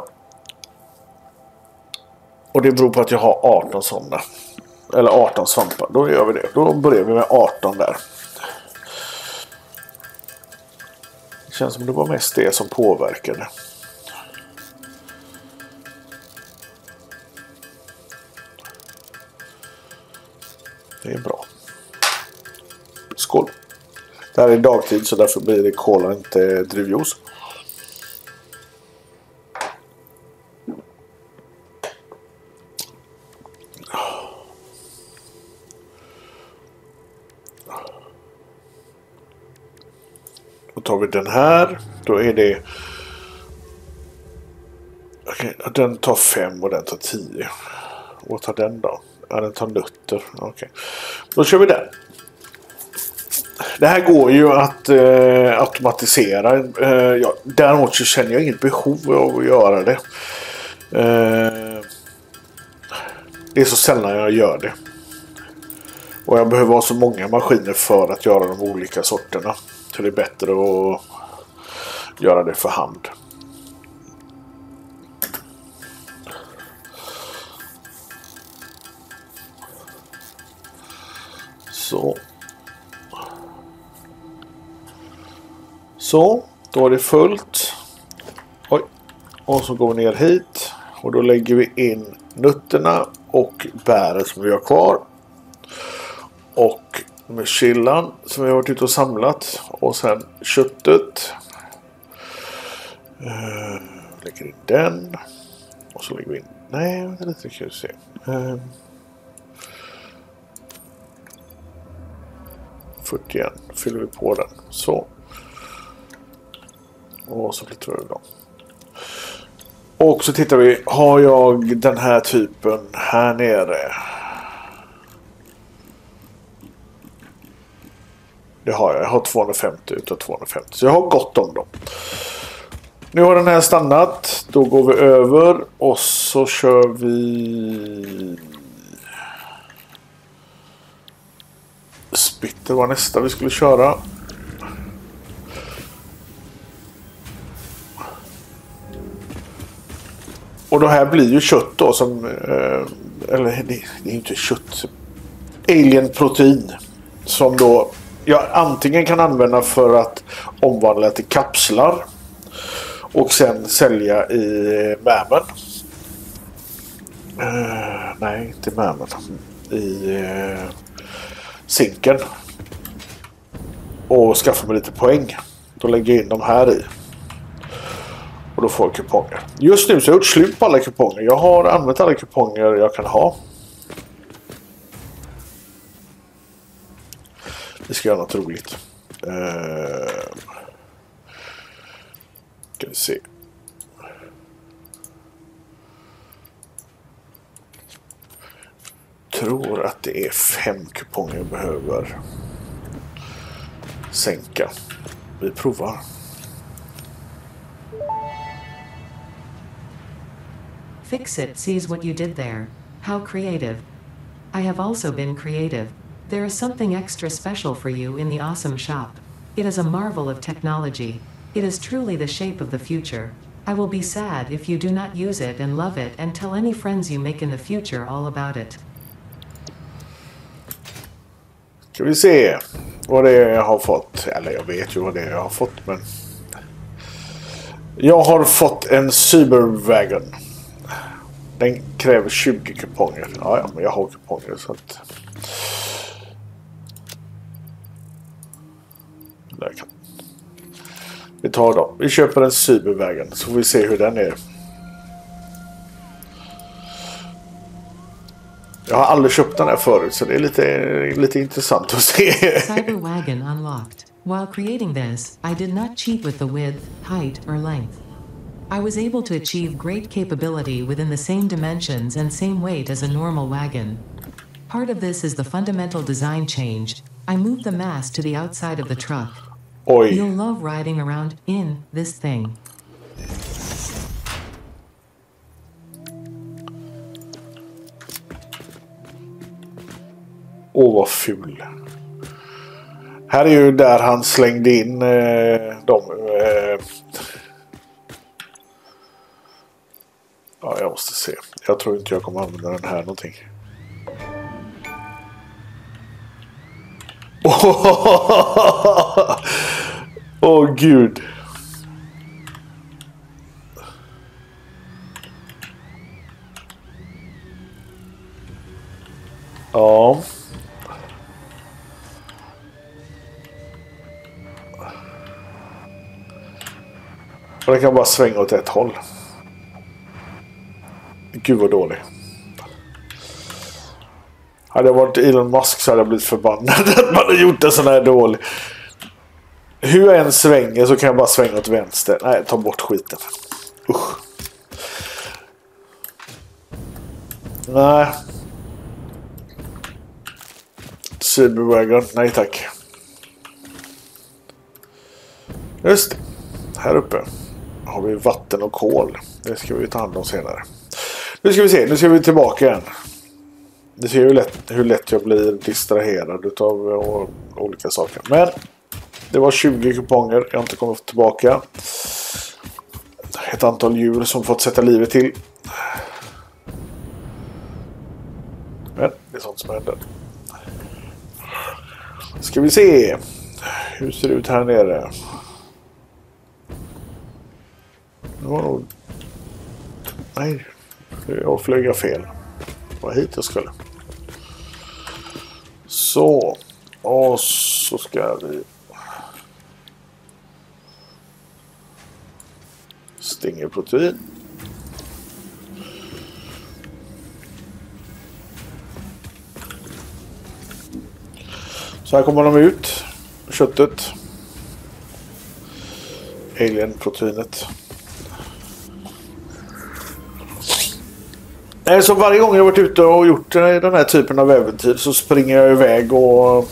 Och det beror på att jag har 18 sådana. Eller 18 svampar. Då gör vi det. Då börjar vi med 18 där. Det känns som det var mest det som påverkade. Det är bra. Skål! Det här är dagtid så därför blir det cola inte drivjuice. Den här. Då är det... Okej, den tar 5 och den tar 10. Vad tar den då? Ja, den tar nötter. Okej. Då kör vi den. Det här går ju att eh, automatisera. Eh, ja, däremot så känner jag inget behov av att göra det. Eh, det är så sällan jag gör det. Och jag behöver ha så många maskiner för att göra de olika sorterna. Så det är bättre att göra det för hand. Så. Så, då är det fullt. Och så går vi ner hit. Och då lägger vi in nötterna och bären som vi har kvar. Och chillan som vi har varit ute och samlat. Och sen köttet. Uh, lägger in den. Och så lägger vi in... Nej, vänta lite ska vi se. Eh, uh, 41 fyller vi på den. Så. Och så flyttar vi dem. Och så tittar vi. Har jag den här typen här nere? Det har jag. Jag har 250 utav 250. Så jag har gott om dem. Nu har den här stannat. Då går vi över och så kör vi... Spitter var nästa vi skulle köra. Och det här blir ju kött då som... Eh, eller det, det är inte kött. Alien-protein. Som då jag antingen kan använda för att omvandla till kapslar. Och sen sälja i Mammen. Uh, eh, nej, inte Mammen. I uh, Zinken. Och skaffa mig lite poäng. Då lägger jag in de här i. Och då får jag kuponger. Just nu så har jag gjort slut på alla kuponger. Jag har använt alla kuponger jag kan ha. Vi ska göra något roligt. Uh, ska vi se. tror att det är fem kuponger jag behöver sänka. Vi provar. Fixit sees what you did there. How creative. I have also been creative. There is something extra special for you in the awesome shop. It is a marvel of technology. It is truly the shape of the future. I will be sad if you do not use it and love it and tell any friends you make in the future all about it. Ska vi se vad det är jag har fått. Eller jag vet ju vad det är jag har fått men... Jag har fått en Cyberwagon. Den kräver 20 kuponger. Ja, ja, men jag har kuponger så att... Där kan... Vi tar dem. Vi köper en cybervägen så får vi se hur den är. Jag har aldrig köpt den här förut så det är lite, lite intressant att se. Cyberwagon unlocked. While creating this, I did not cheat with the width, height, or length. I was able to achieve great capability within the same dimensions and same weight as a normal wagon. Part of this is the fundamental design change. I moved the mast to the outside of the truck. Oj. You'll love riding around in this thing. Åh, vad ful. Här är ju där han slängde in eh, de... Eh... Ja, jag måste se. Jag tror inte jag kommer använda den här någonting. Åh, oh, gud. Ja. Och den kan bara svänga åt ett håll. Gud vad dålig. Hade jag varit Elon Musk så hade jag blivit förbannad att man har gjort en sån här dålig. Hur jag än svänger så kan jag bara svänga åt vänster. Nej, ta bort skiten. Usch. Nej. Cyberwagon. Nej tack. Just det. Här uppe har vi vatten och kol. Det ska vi ta hand om senare. Nu ska vi se. Nu ska vi tillbaka igen. Ni ser hur lätt, hur lätt jag blir distraherad av eh, olika saker. Men det var 20 kuponger. Jag inte kommer tillbaka. Ett antal djur som fått sätta livet till. Men det är sånt som händer. Ska vi se. Hur ser det ut här nere? Det var nog Nej, jag flög fel. Det var hit jag skulle. Så. Och så ska vi... Stingerprotein. Så här kommer de ut. Köttet. Alien-proteinet. Så varje gång jag varit ute och gjort eh, den här typen av äventyr så springer jag iväg och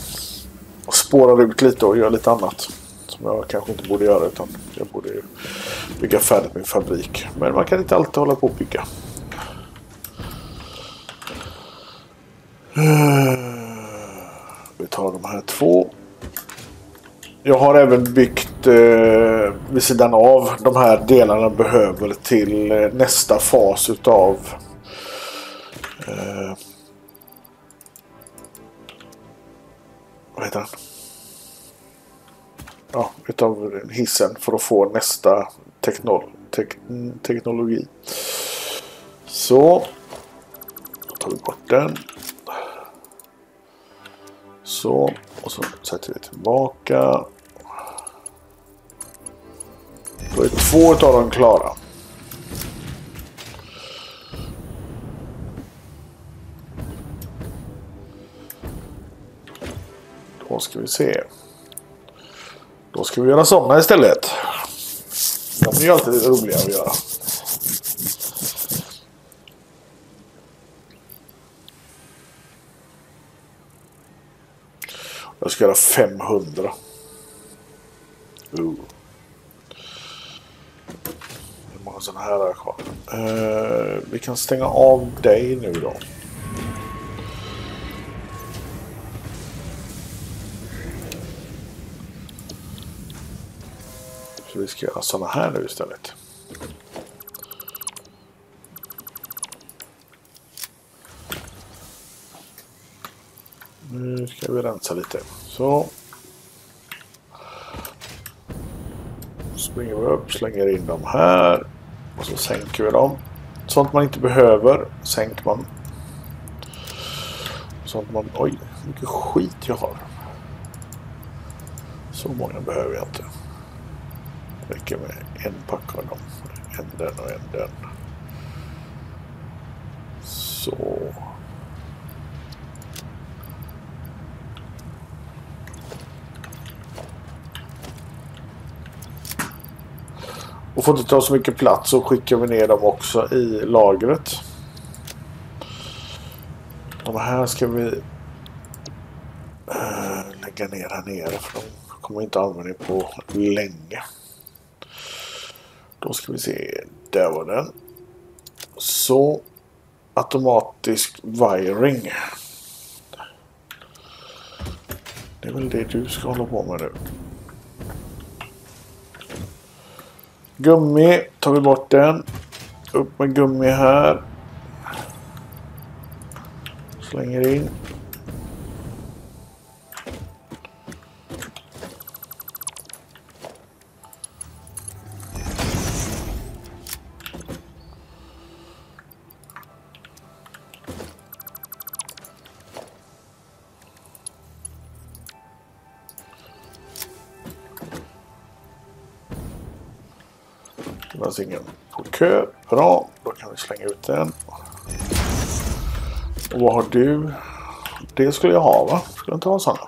spårar ut lite och gör lite annat. Som jag kanske inte borde göra utan jag borde bygga färdigt min fabrik. Men man kan inte alltid hålla på och bygga. Eh, vi tar de här två. Jag har även byggt eh, vid sidan av de här delarna behöver till eh, nästa fas utav eh, vad heter den? Ja, utav hissen för att få nästa teknol tek teknologi. Så. Då tar vi bort den. Så. Och så sätter vi tillbaka. Då är två av dem klara. Då ska vi se. Då ska vi göra sådana istället. De är ju alltid lite roliga att göra. Jag ska göra 500. Uh. Hur många sådana här har jag kvar? Uh, vi kan stänga av dig nu då. Ska göra sådana här nu istället. Nu ska vi rensa lite. Så. Springer vi upp, slänger in dem här. Och så sänker vi dem. Sånt man inte behöver sänker man. Sånt man... Oj, mycket skit jag har. Så många behöver jag inte. Räcker med en pack av dem. En den och en den. Så. Och får inte ta så mycket plats så skickar vi ner dem också i lagret. De här ska vi eh, lägga ner här nere för de kommer inte användning på länge. Då ska vi se. Där var den. Så. Automatisk wiring. Det är väl det du ska hålla på med nu. Gummi tar vi bort den. Upp med gummi här. Slänger in. Kö. Bra, då kan vi slänga ut den. Och vad har du? Det skulle jag ha va? Skulle jag inte ha sådana?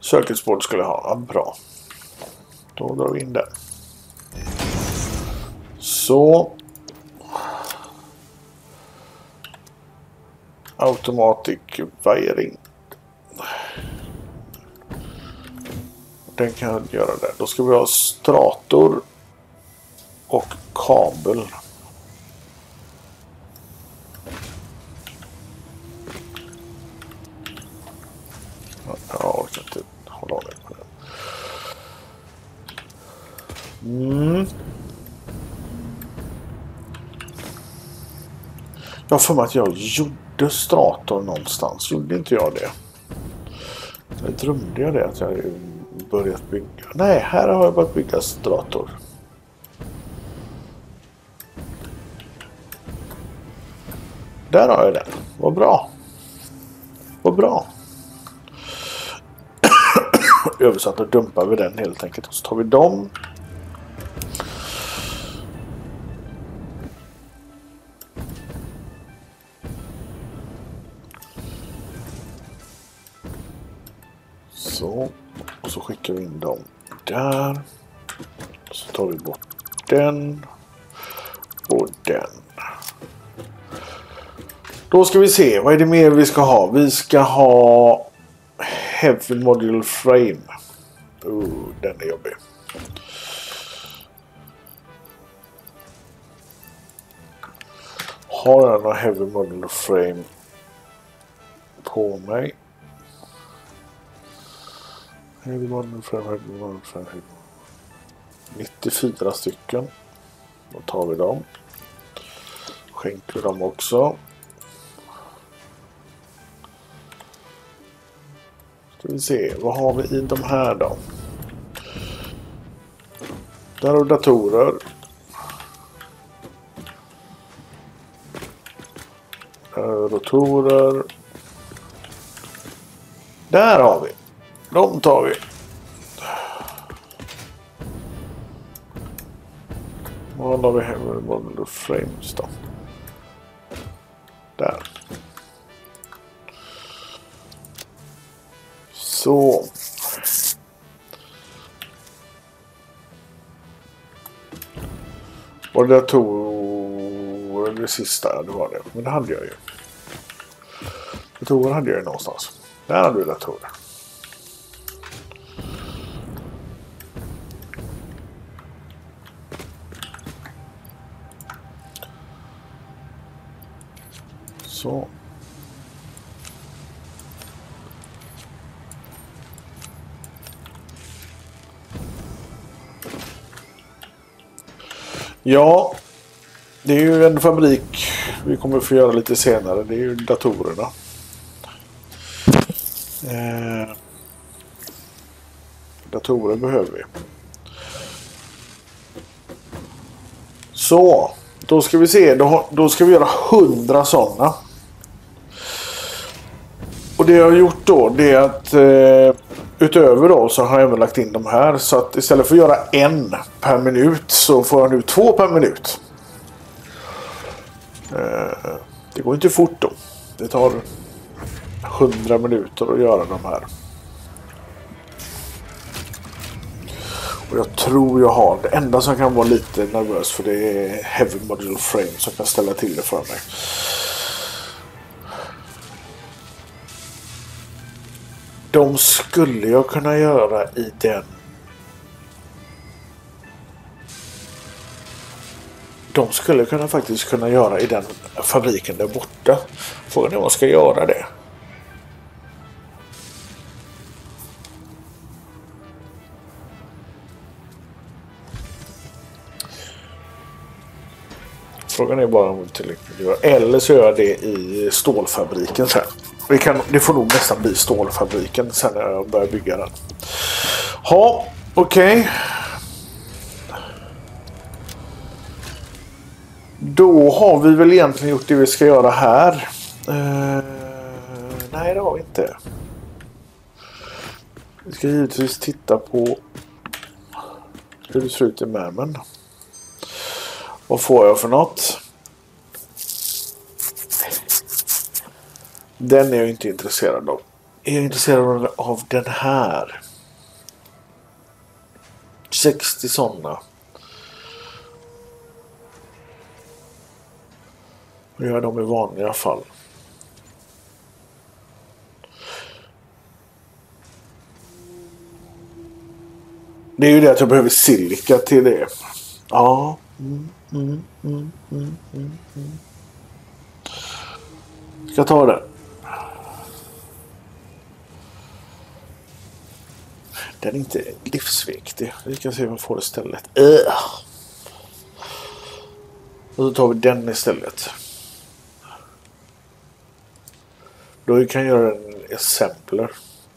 Sökhetsbord skulle jag ha. Ja, bra. Då drar vi in den. Så. Automatic wiring. Den kan jag göra där. Då ska vi ha strator och kabel. Jag orkar inte hålla av på det. Mm. Jag har för mig att jag gjorde strator någonstans. Gjorde inte jag det? Eller drömde jag det att jag börjat bygga. Nej, här har jag börjat bygga strator. Där har jag den. Vad bra. Vad bra. Översatt och dumpar vi den helt enkelt. Och så tar vi dem. Så. Och så skickar vi in dem där. Så tar vi bort den. Och den. Då ska vi se. Vad är det mer vi ska ha? Vi ska ha Heavy Module Frame. Oh, den är jobbig. Har jag någon Heavy Module Frame på mig? Heavy Module Frame, Heavy Module Frame, Heavy 94 stycken. Då tar vi dem. Skänker dem också. Ska vi se, vad har vi i de här då? Där har vi datorer. Rotorer. Där har vi. De tar vi. Vad har vi här? Model frames då? Där. Så. Och det tog det sista, det var det. Men det hade jag ju. Datorer hade jag ju någonstans. Där hade du datorer. Så. Ja, det är ju en fabrik vi kommer få göra lite senare. Det är ju datorerna. Eh, datorer behöver vi. Så, då ska vi se. Då, då ska vi göra hundra sådana. Och det jag har gjort då det är att eh, utöver då så har jag även lagt in de här. Så att istället för att göra en per minut så får jag nu två per minut. Eh, det går inte fort då. Det tar 100 minuter att göra de här. Och jag tror jag har det enda som kan vara lite nervös för det är Heavy Module Frame som kan ställa till det för mig. De skulle jag kunna göra i den De skulle kunna faktiskt kunna göra i den fabriken där borta. Frågan är om jag ska göra det. Frågan är bara om det är tillräckligt. Eller så gör jag det i stålfabriken sen. Det, kan, det får nog nästan bli stålfabriken sen när jag börjar bygga den. Ja, okej. Okay. Då har vi väl egentligen gjort det vi ska göra här. Uh, nej, det har vi inte. Vi ska givetvis titta på hur det ser ut i Mermen. Vad får jag för något? Den är jag inte intresserad av. Är jag intresserad av den här? 60 sådana. Och gör dem i vanliga fall. Det är ju det att jag behöver silika till det. Ja. Mm, mm, mm. Ska jag ta det? Den är inte livsviktig. Vi kan se vad vi får istället. Uh. Och så tar vi den istället. Då kan jag göra en exemplar.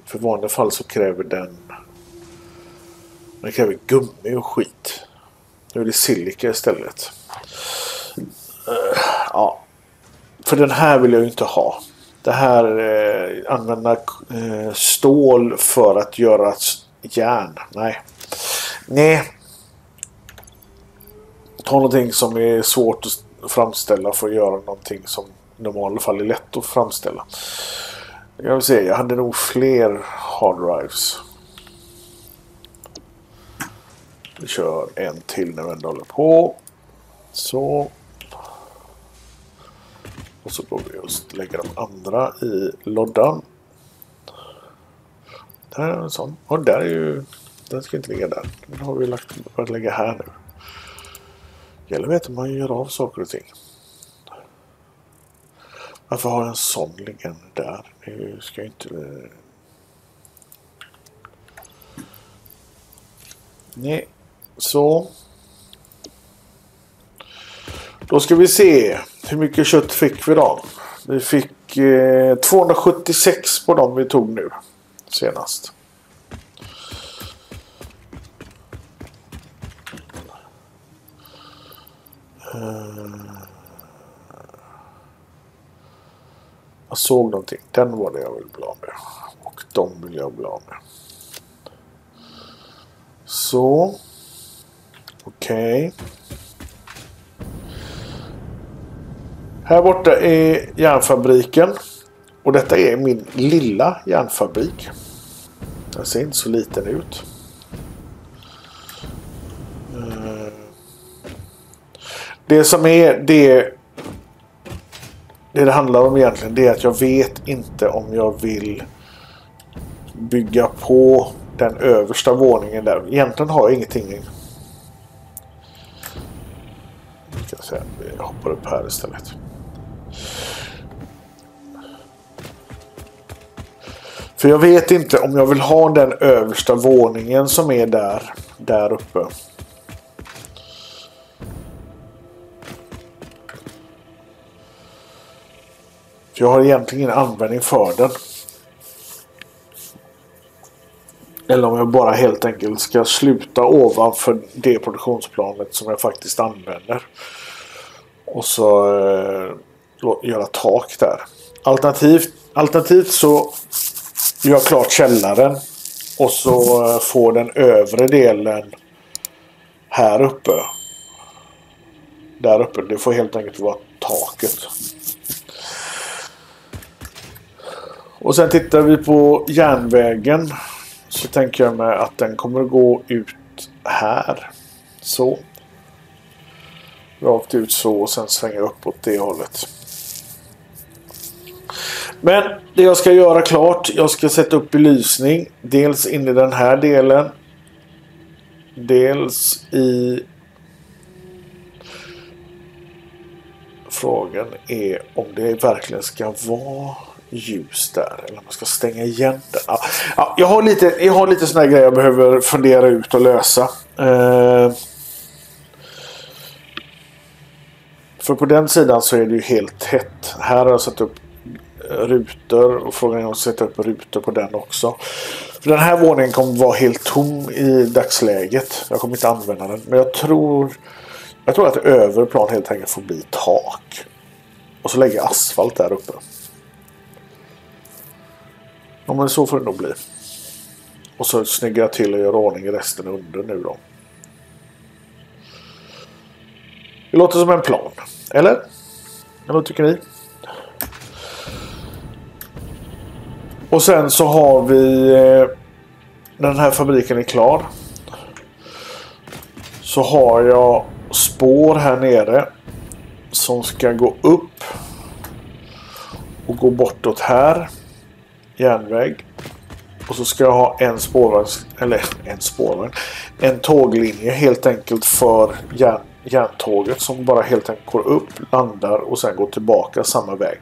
För vanliga fall så kräver den den kräver gummi och skit. Nu är det silika istället. Ja. För den här vill jag ju inte ha. Det här eh, använda eh, stål för att göra järn. Nej. Nej. Ta någonting som är svårt att framställa för att göra någonting som i normala fall är lätt att framställa. Jag vill säga, jag hade nog fler hard drives. Vi kör en till när vi ändå håller på. Så. Och så går vi just lägga de andra i loddan. Där är en sån. Och där är ju... Den ska inte ligga där. Den har vi lagt, börjat lägga här nu. Gäller vet hur man gör av saker och ting. Varför har jag en sån liggande där? Det ska inte... Nej, så. Då ska vi se. Hur mycket kött fick vi då? Vi fick eh, 276 på dem vi tog nu. Senast. Eh, jag såg någonting. Den var det jag ville bli av med. Och de vill jag bli av med. Så. Okej. Okay. Här borta är järnfabriken. Och detta är min lilla järnfabrik. Den ser inte så liten ut. Eh. Det som är det det det handlar om egentligen det är att jag vet inte om jag vill bygga på den översta våningen där. Egentligen har jag ingenting. Jag hoppar upp här istället. För jag vet inte om jag vill ha den översta våningen som är där, där uppe. För jag har egentligen ingen användning för den. Eller om jag bara helt enkelt ska sluta ovanför det produktionsplanet som jag faktiskt använder. Och så eh, göra tak där. Alternativt, alternativt så gör klart källaren. Och så eh, får den övre delen här uppe. Där uppe. Det får helt enkelt vara taket. Och sen tittar vi på järnvägen. Så tänker jag mig att den kommer att gå ut här. Så. Rakt ut så och sen svänga upp åt det hållet. Men det jag ska göra klart. Jag ska sätta upp belysning. Dels in i den här delen. Dels i... Frågan är om det verkligen ska vara ljus där. Eller om man ska stänga igen den. Ja, ja, jag har lite, jag har lite sådana grejer jag behöver fundera ut och lösa. Eh, för på den sidan så är det ju helt tätt. Här har jag satt upp rutor och frågan är om att sätta upp rutor på den också. För den här våningen kommer vara helt tom i dagsläget. Jag kommer inte använda den. Men jag tror, jag tror att övre plan helt enkelt får bli tak. Och så lägger jag asfalt där uppe. Ja men så får det nog bli. Och så snyggar jag till och gör ordning i resten under nu då. Det låter som en plan. Eller? Eller vad tycker ni? Och sen så har vi eh, när den här fabriken är klar. Så har jag spår här nere. Som ska gå upp. Och gå bortåt här. Järnväg. Och så ska jag ha en spårvagn. Eller en spårvagn. En tåglinje helt enkelt för järn, järntåget som bara helt enkelt går upp, landar och sen går tillbaka samma väg.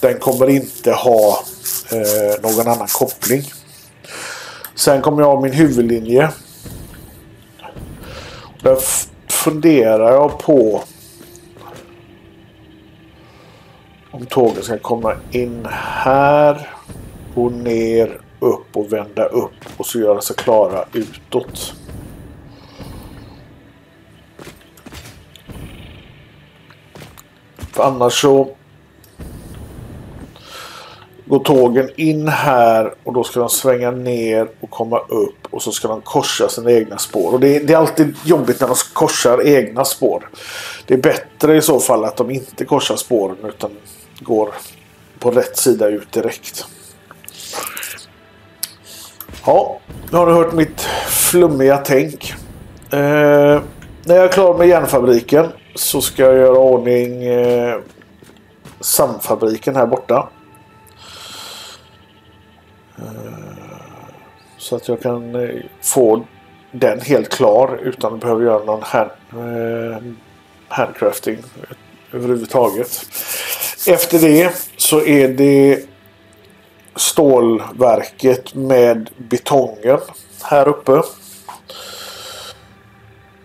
Den kommer inte ha eh, någon annan koppling. Sen kommer jag ha min huvudlinje. Där funderar jag på om tåget ska komma in här, gå ner, upp och vända upp och så göra sig klara utåt. Annars så går tågen in här och då ska de svänga ner och komma upp och så ska de korsa sina egna spår. Och det är, det är alltid jobbigt när de korsar egna spår. Det är bättre i så fall att de inte korsar spåren utan går på rätt sida ut direkt. Ja, nu har du hört mitt flummiga tänk. Eh, när jag är klar med järnfabriken så ska jag göra ordning eh, samfabriken här borta. Eh, så att jag kan eh, få den helt klar utan att behöva göra någon hand, eh, handcrafting överhuvudtaget. Efter det så är det stålverket med betongen här uppe.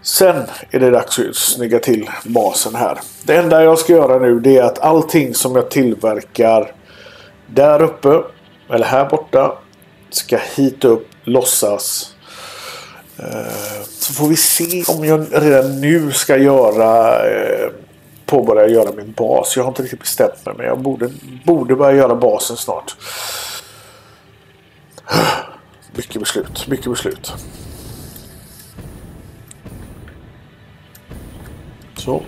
Sen är det dags att snygga till basen här. Det enda jag ska göra nu det är att allting som jag tillverkar där uppe eller här borta ska hit upp, lossas. Eh, så får vi se om jag redan nu ska göra eh, påbörja göra min bas. Jag har inte riktigt bestämt mig men jag borde, borde börja göra basen snart. Mycket beslut, mycket beslut. Så.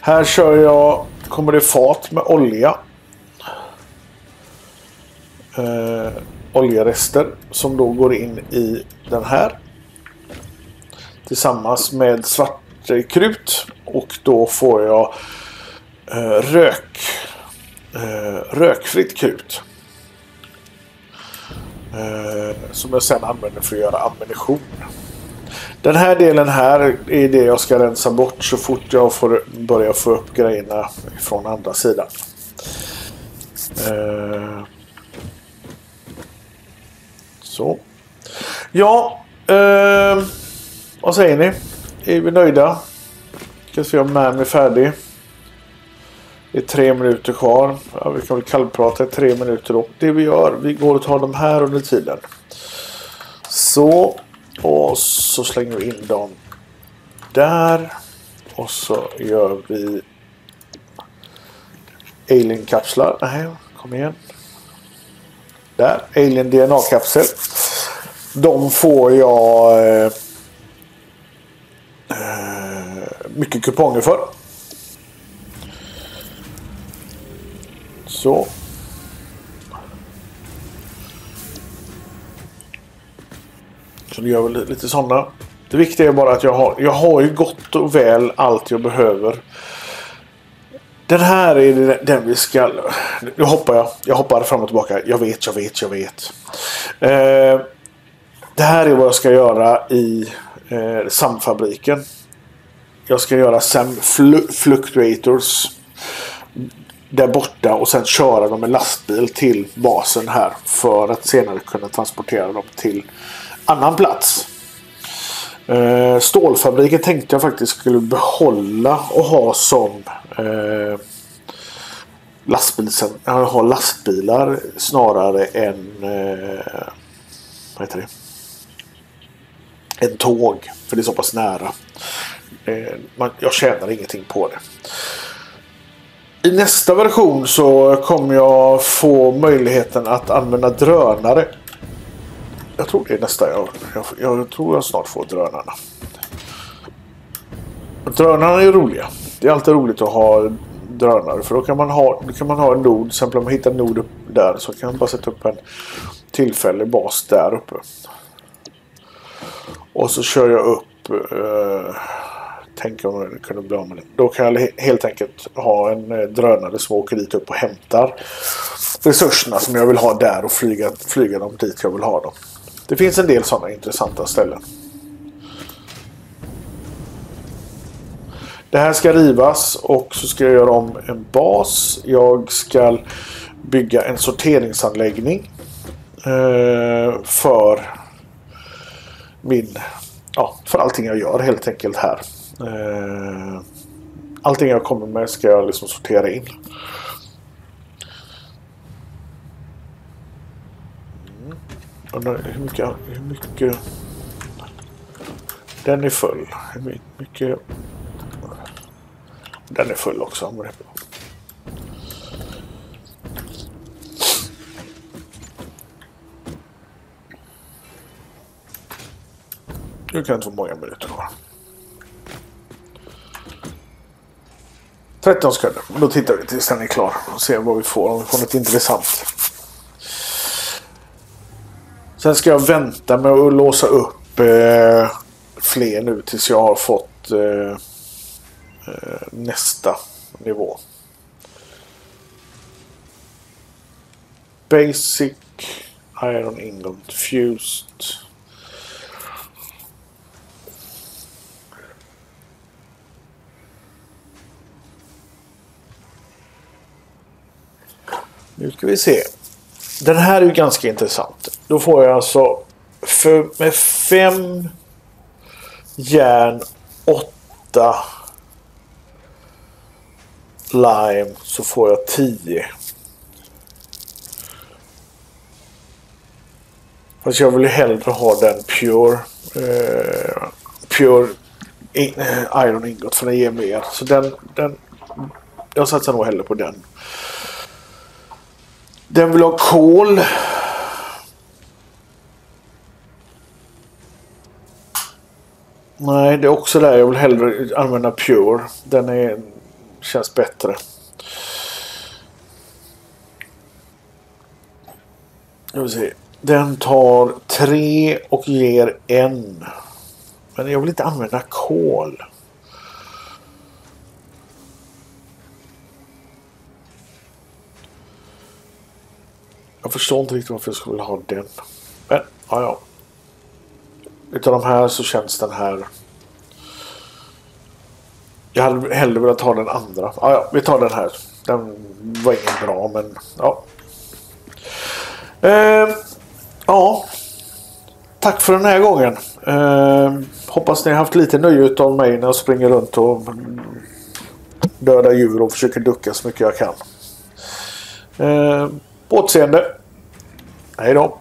Här kör jag, kommer det fat med olja. Eh, oljerester som då går in i den här. Tillsammans med svartkrut. Och då får jag eh, rök, eh, rökfritt krut. Eh, som jag sedan använder för att göra ammunition. Den här delen här är det jag ska rensa bort så fort jag får börja få upp grejerna från andra sidan. Eh, så. Ja, eh, vad säger ni? Är vi nöjda? Ska se om Man är färdig. Det är tre minuter kvar. Ja, vi kan väl kallprata i tre minuter då. Det vi gör, vi går och tar de här under tiden. Så. Och så slänger vi in dem där. Och så gör vi Alien-kapslar. Nej, kom igen. Där, Alien DNA-kapsel. De får jag eh, mycket kuponger för. Så. Så det gör väl lite sådana. Det viktiga är bara att jag har, jag har ju gott och väl allt jag behöver. Den här är den vi ska... Nu hoppar jag. Jag hoppar fram och tillbaka. Jag vet, jag vet, jag vet. Eh, det här är vad jag ska göra i eh, SAM-fabriken. Jag ska göra SAM fl Fluctuators där borta och sen köra dem med lastbil till basen här för att senare kunna transportera dem till annan plats. Eh, stålfabriken tänkte jag faktiskt skulle behålla och ha som eh, Jag ha lastbilar snarare än eh, vad heter det? En tåg. För det är så pass nära. Eh, man, jag tjänar ingenting på det. I nästa version så kommer jag få möjligheten att använda drönare. Jag tror det är nästa jag, jag, jag tror jag snart får drönarna. Drönarna är roliga. Det är alltid roligt att ha drönare för då kan man ha, kan man ha en nod. Till exempel om man hittar en nod upp där så kan man bara sätta upp en tillfällig bas där uppe. Och så kör jag upp eh, tänka om jag kunde bli av med det. Då kan jag helt enkelt ha en eh, drönare som åker dit upp och hämtar resurserna som jag vill ha där och flyga, flyga dem dit jag vill ha dem. Det finns en del sådana intressanta ställen. Det här ska rivas och så ska jag göra om en bas. Jag ska bygga en sorteringsanläggning eh, för min ja, för allting jag gör helt enkelt här. Eh, allting jag kommer med ska jag liksom sortera in. Undrar hur mycket... Hur mycket... Den är full. Hur mycket... Den är full också. Nu kan det vara många minuter kvar. 13 sekunder. Då tittar vi tills den är klar och ser vad vi får. Om vi får något intressant. Sen ska jag vänta med att låsa upp eh, fler nu tills jag har fått eh, eh nästa nivå. Basic Iron Ingot Fused. Nu ska vi se. Den här är ju ganska intressant. Då får jag alltså för, med fem järn, åtta lime så får jag tio. Fast jag vill ju hellre ha den pure. Eh, pure in, eh, iron ingot för den ger mer. Så den, den jag satsar nog hellre på den. Den vill ha kol. Nej, det är också där jag vill hellre använda Pure. Den är, känns bättre. Jag vill se. Den tar tre och ger en. Men jag vill inte använda kol. Jag förstår inte riktigt varför jag skulle vilja ha den. Men, ja ja. Utav de här så känns den här... Jag hade hellre velat ha den andra. Ja, ja, vi tar den här. Den var ingen bra, men ja. Eh, ja. Tack för den här gången. Eh, hoppas ni har haft lite nöje av mig när jag springer runt och dödar djur och försöker ducka så mycket jag kan. Eh, på återseende. Hej då.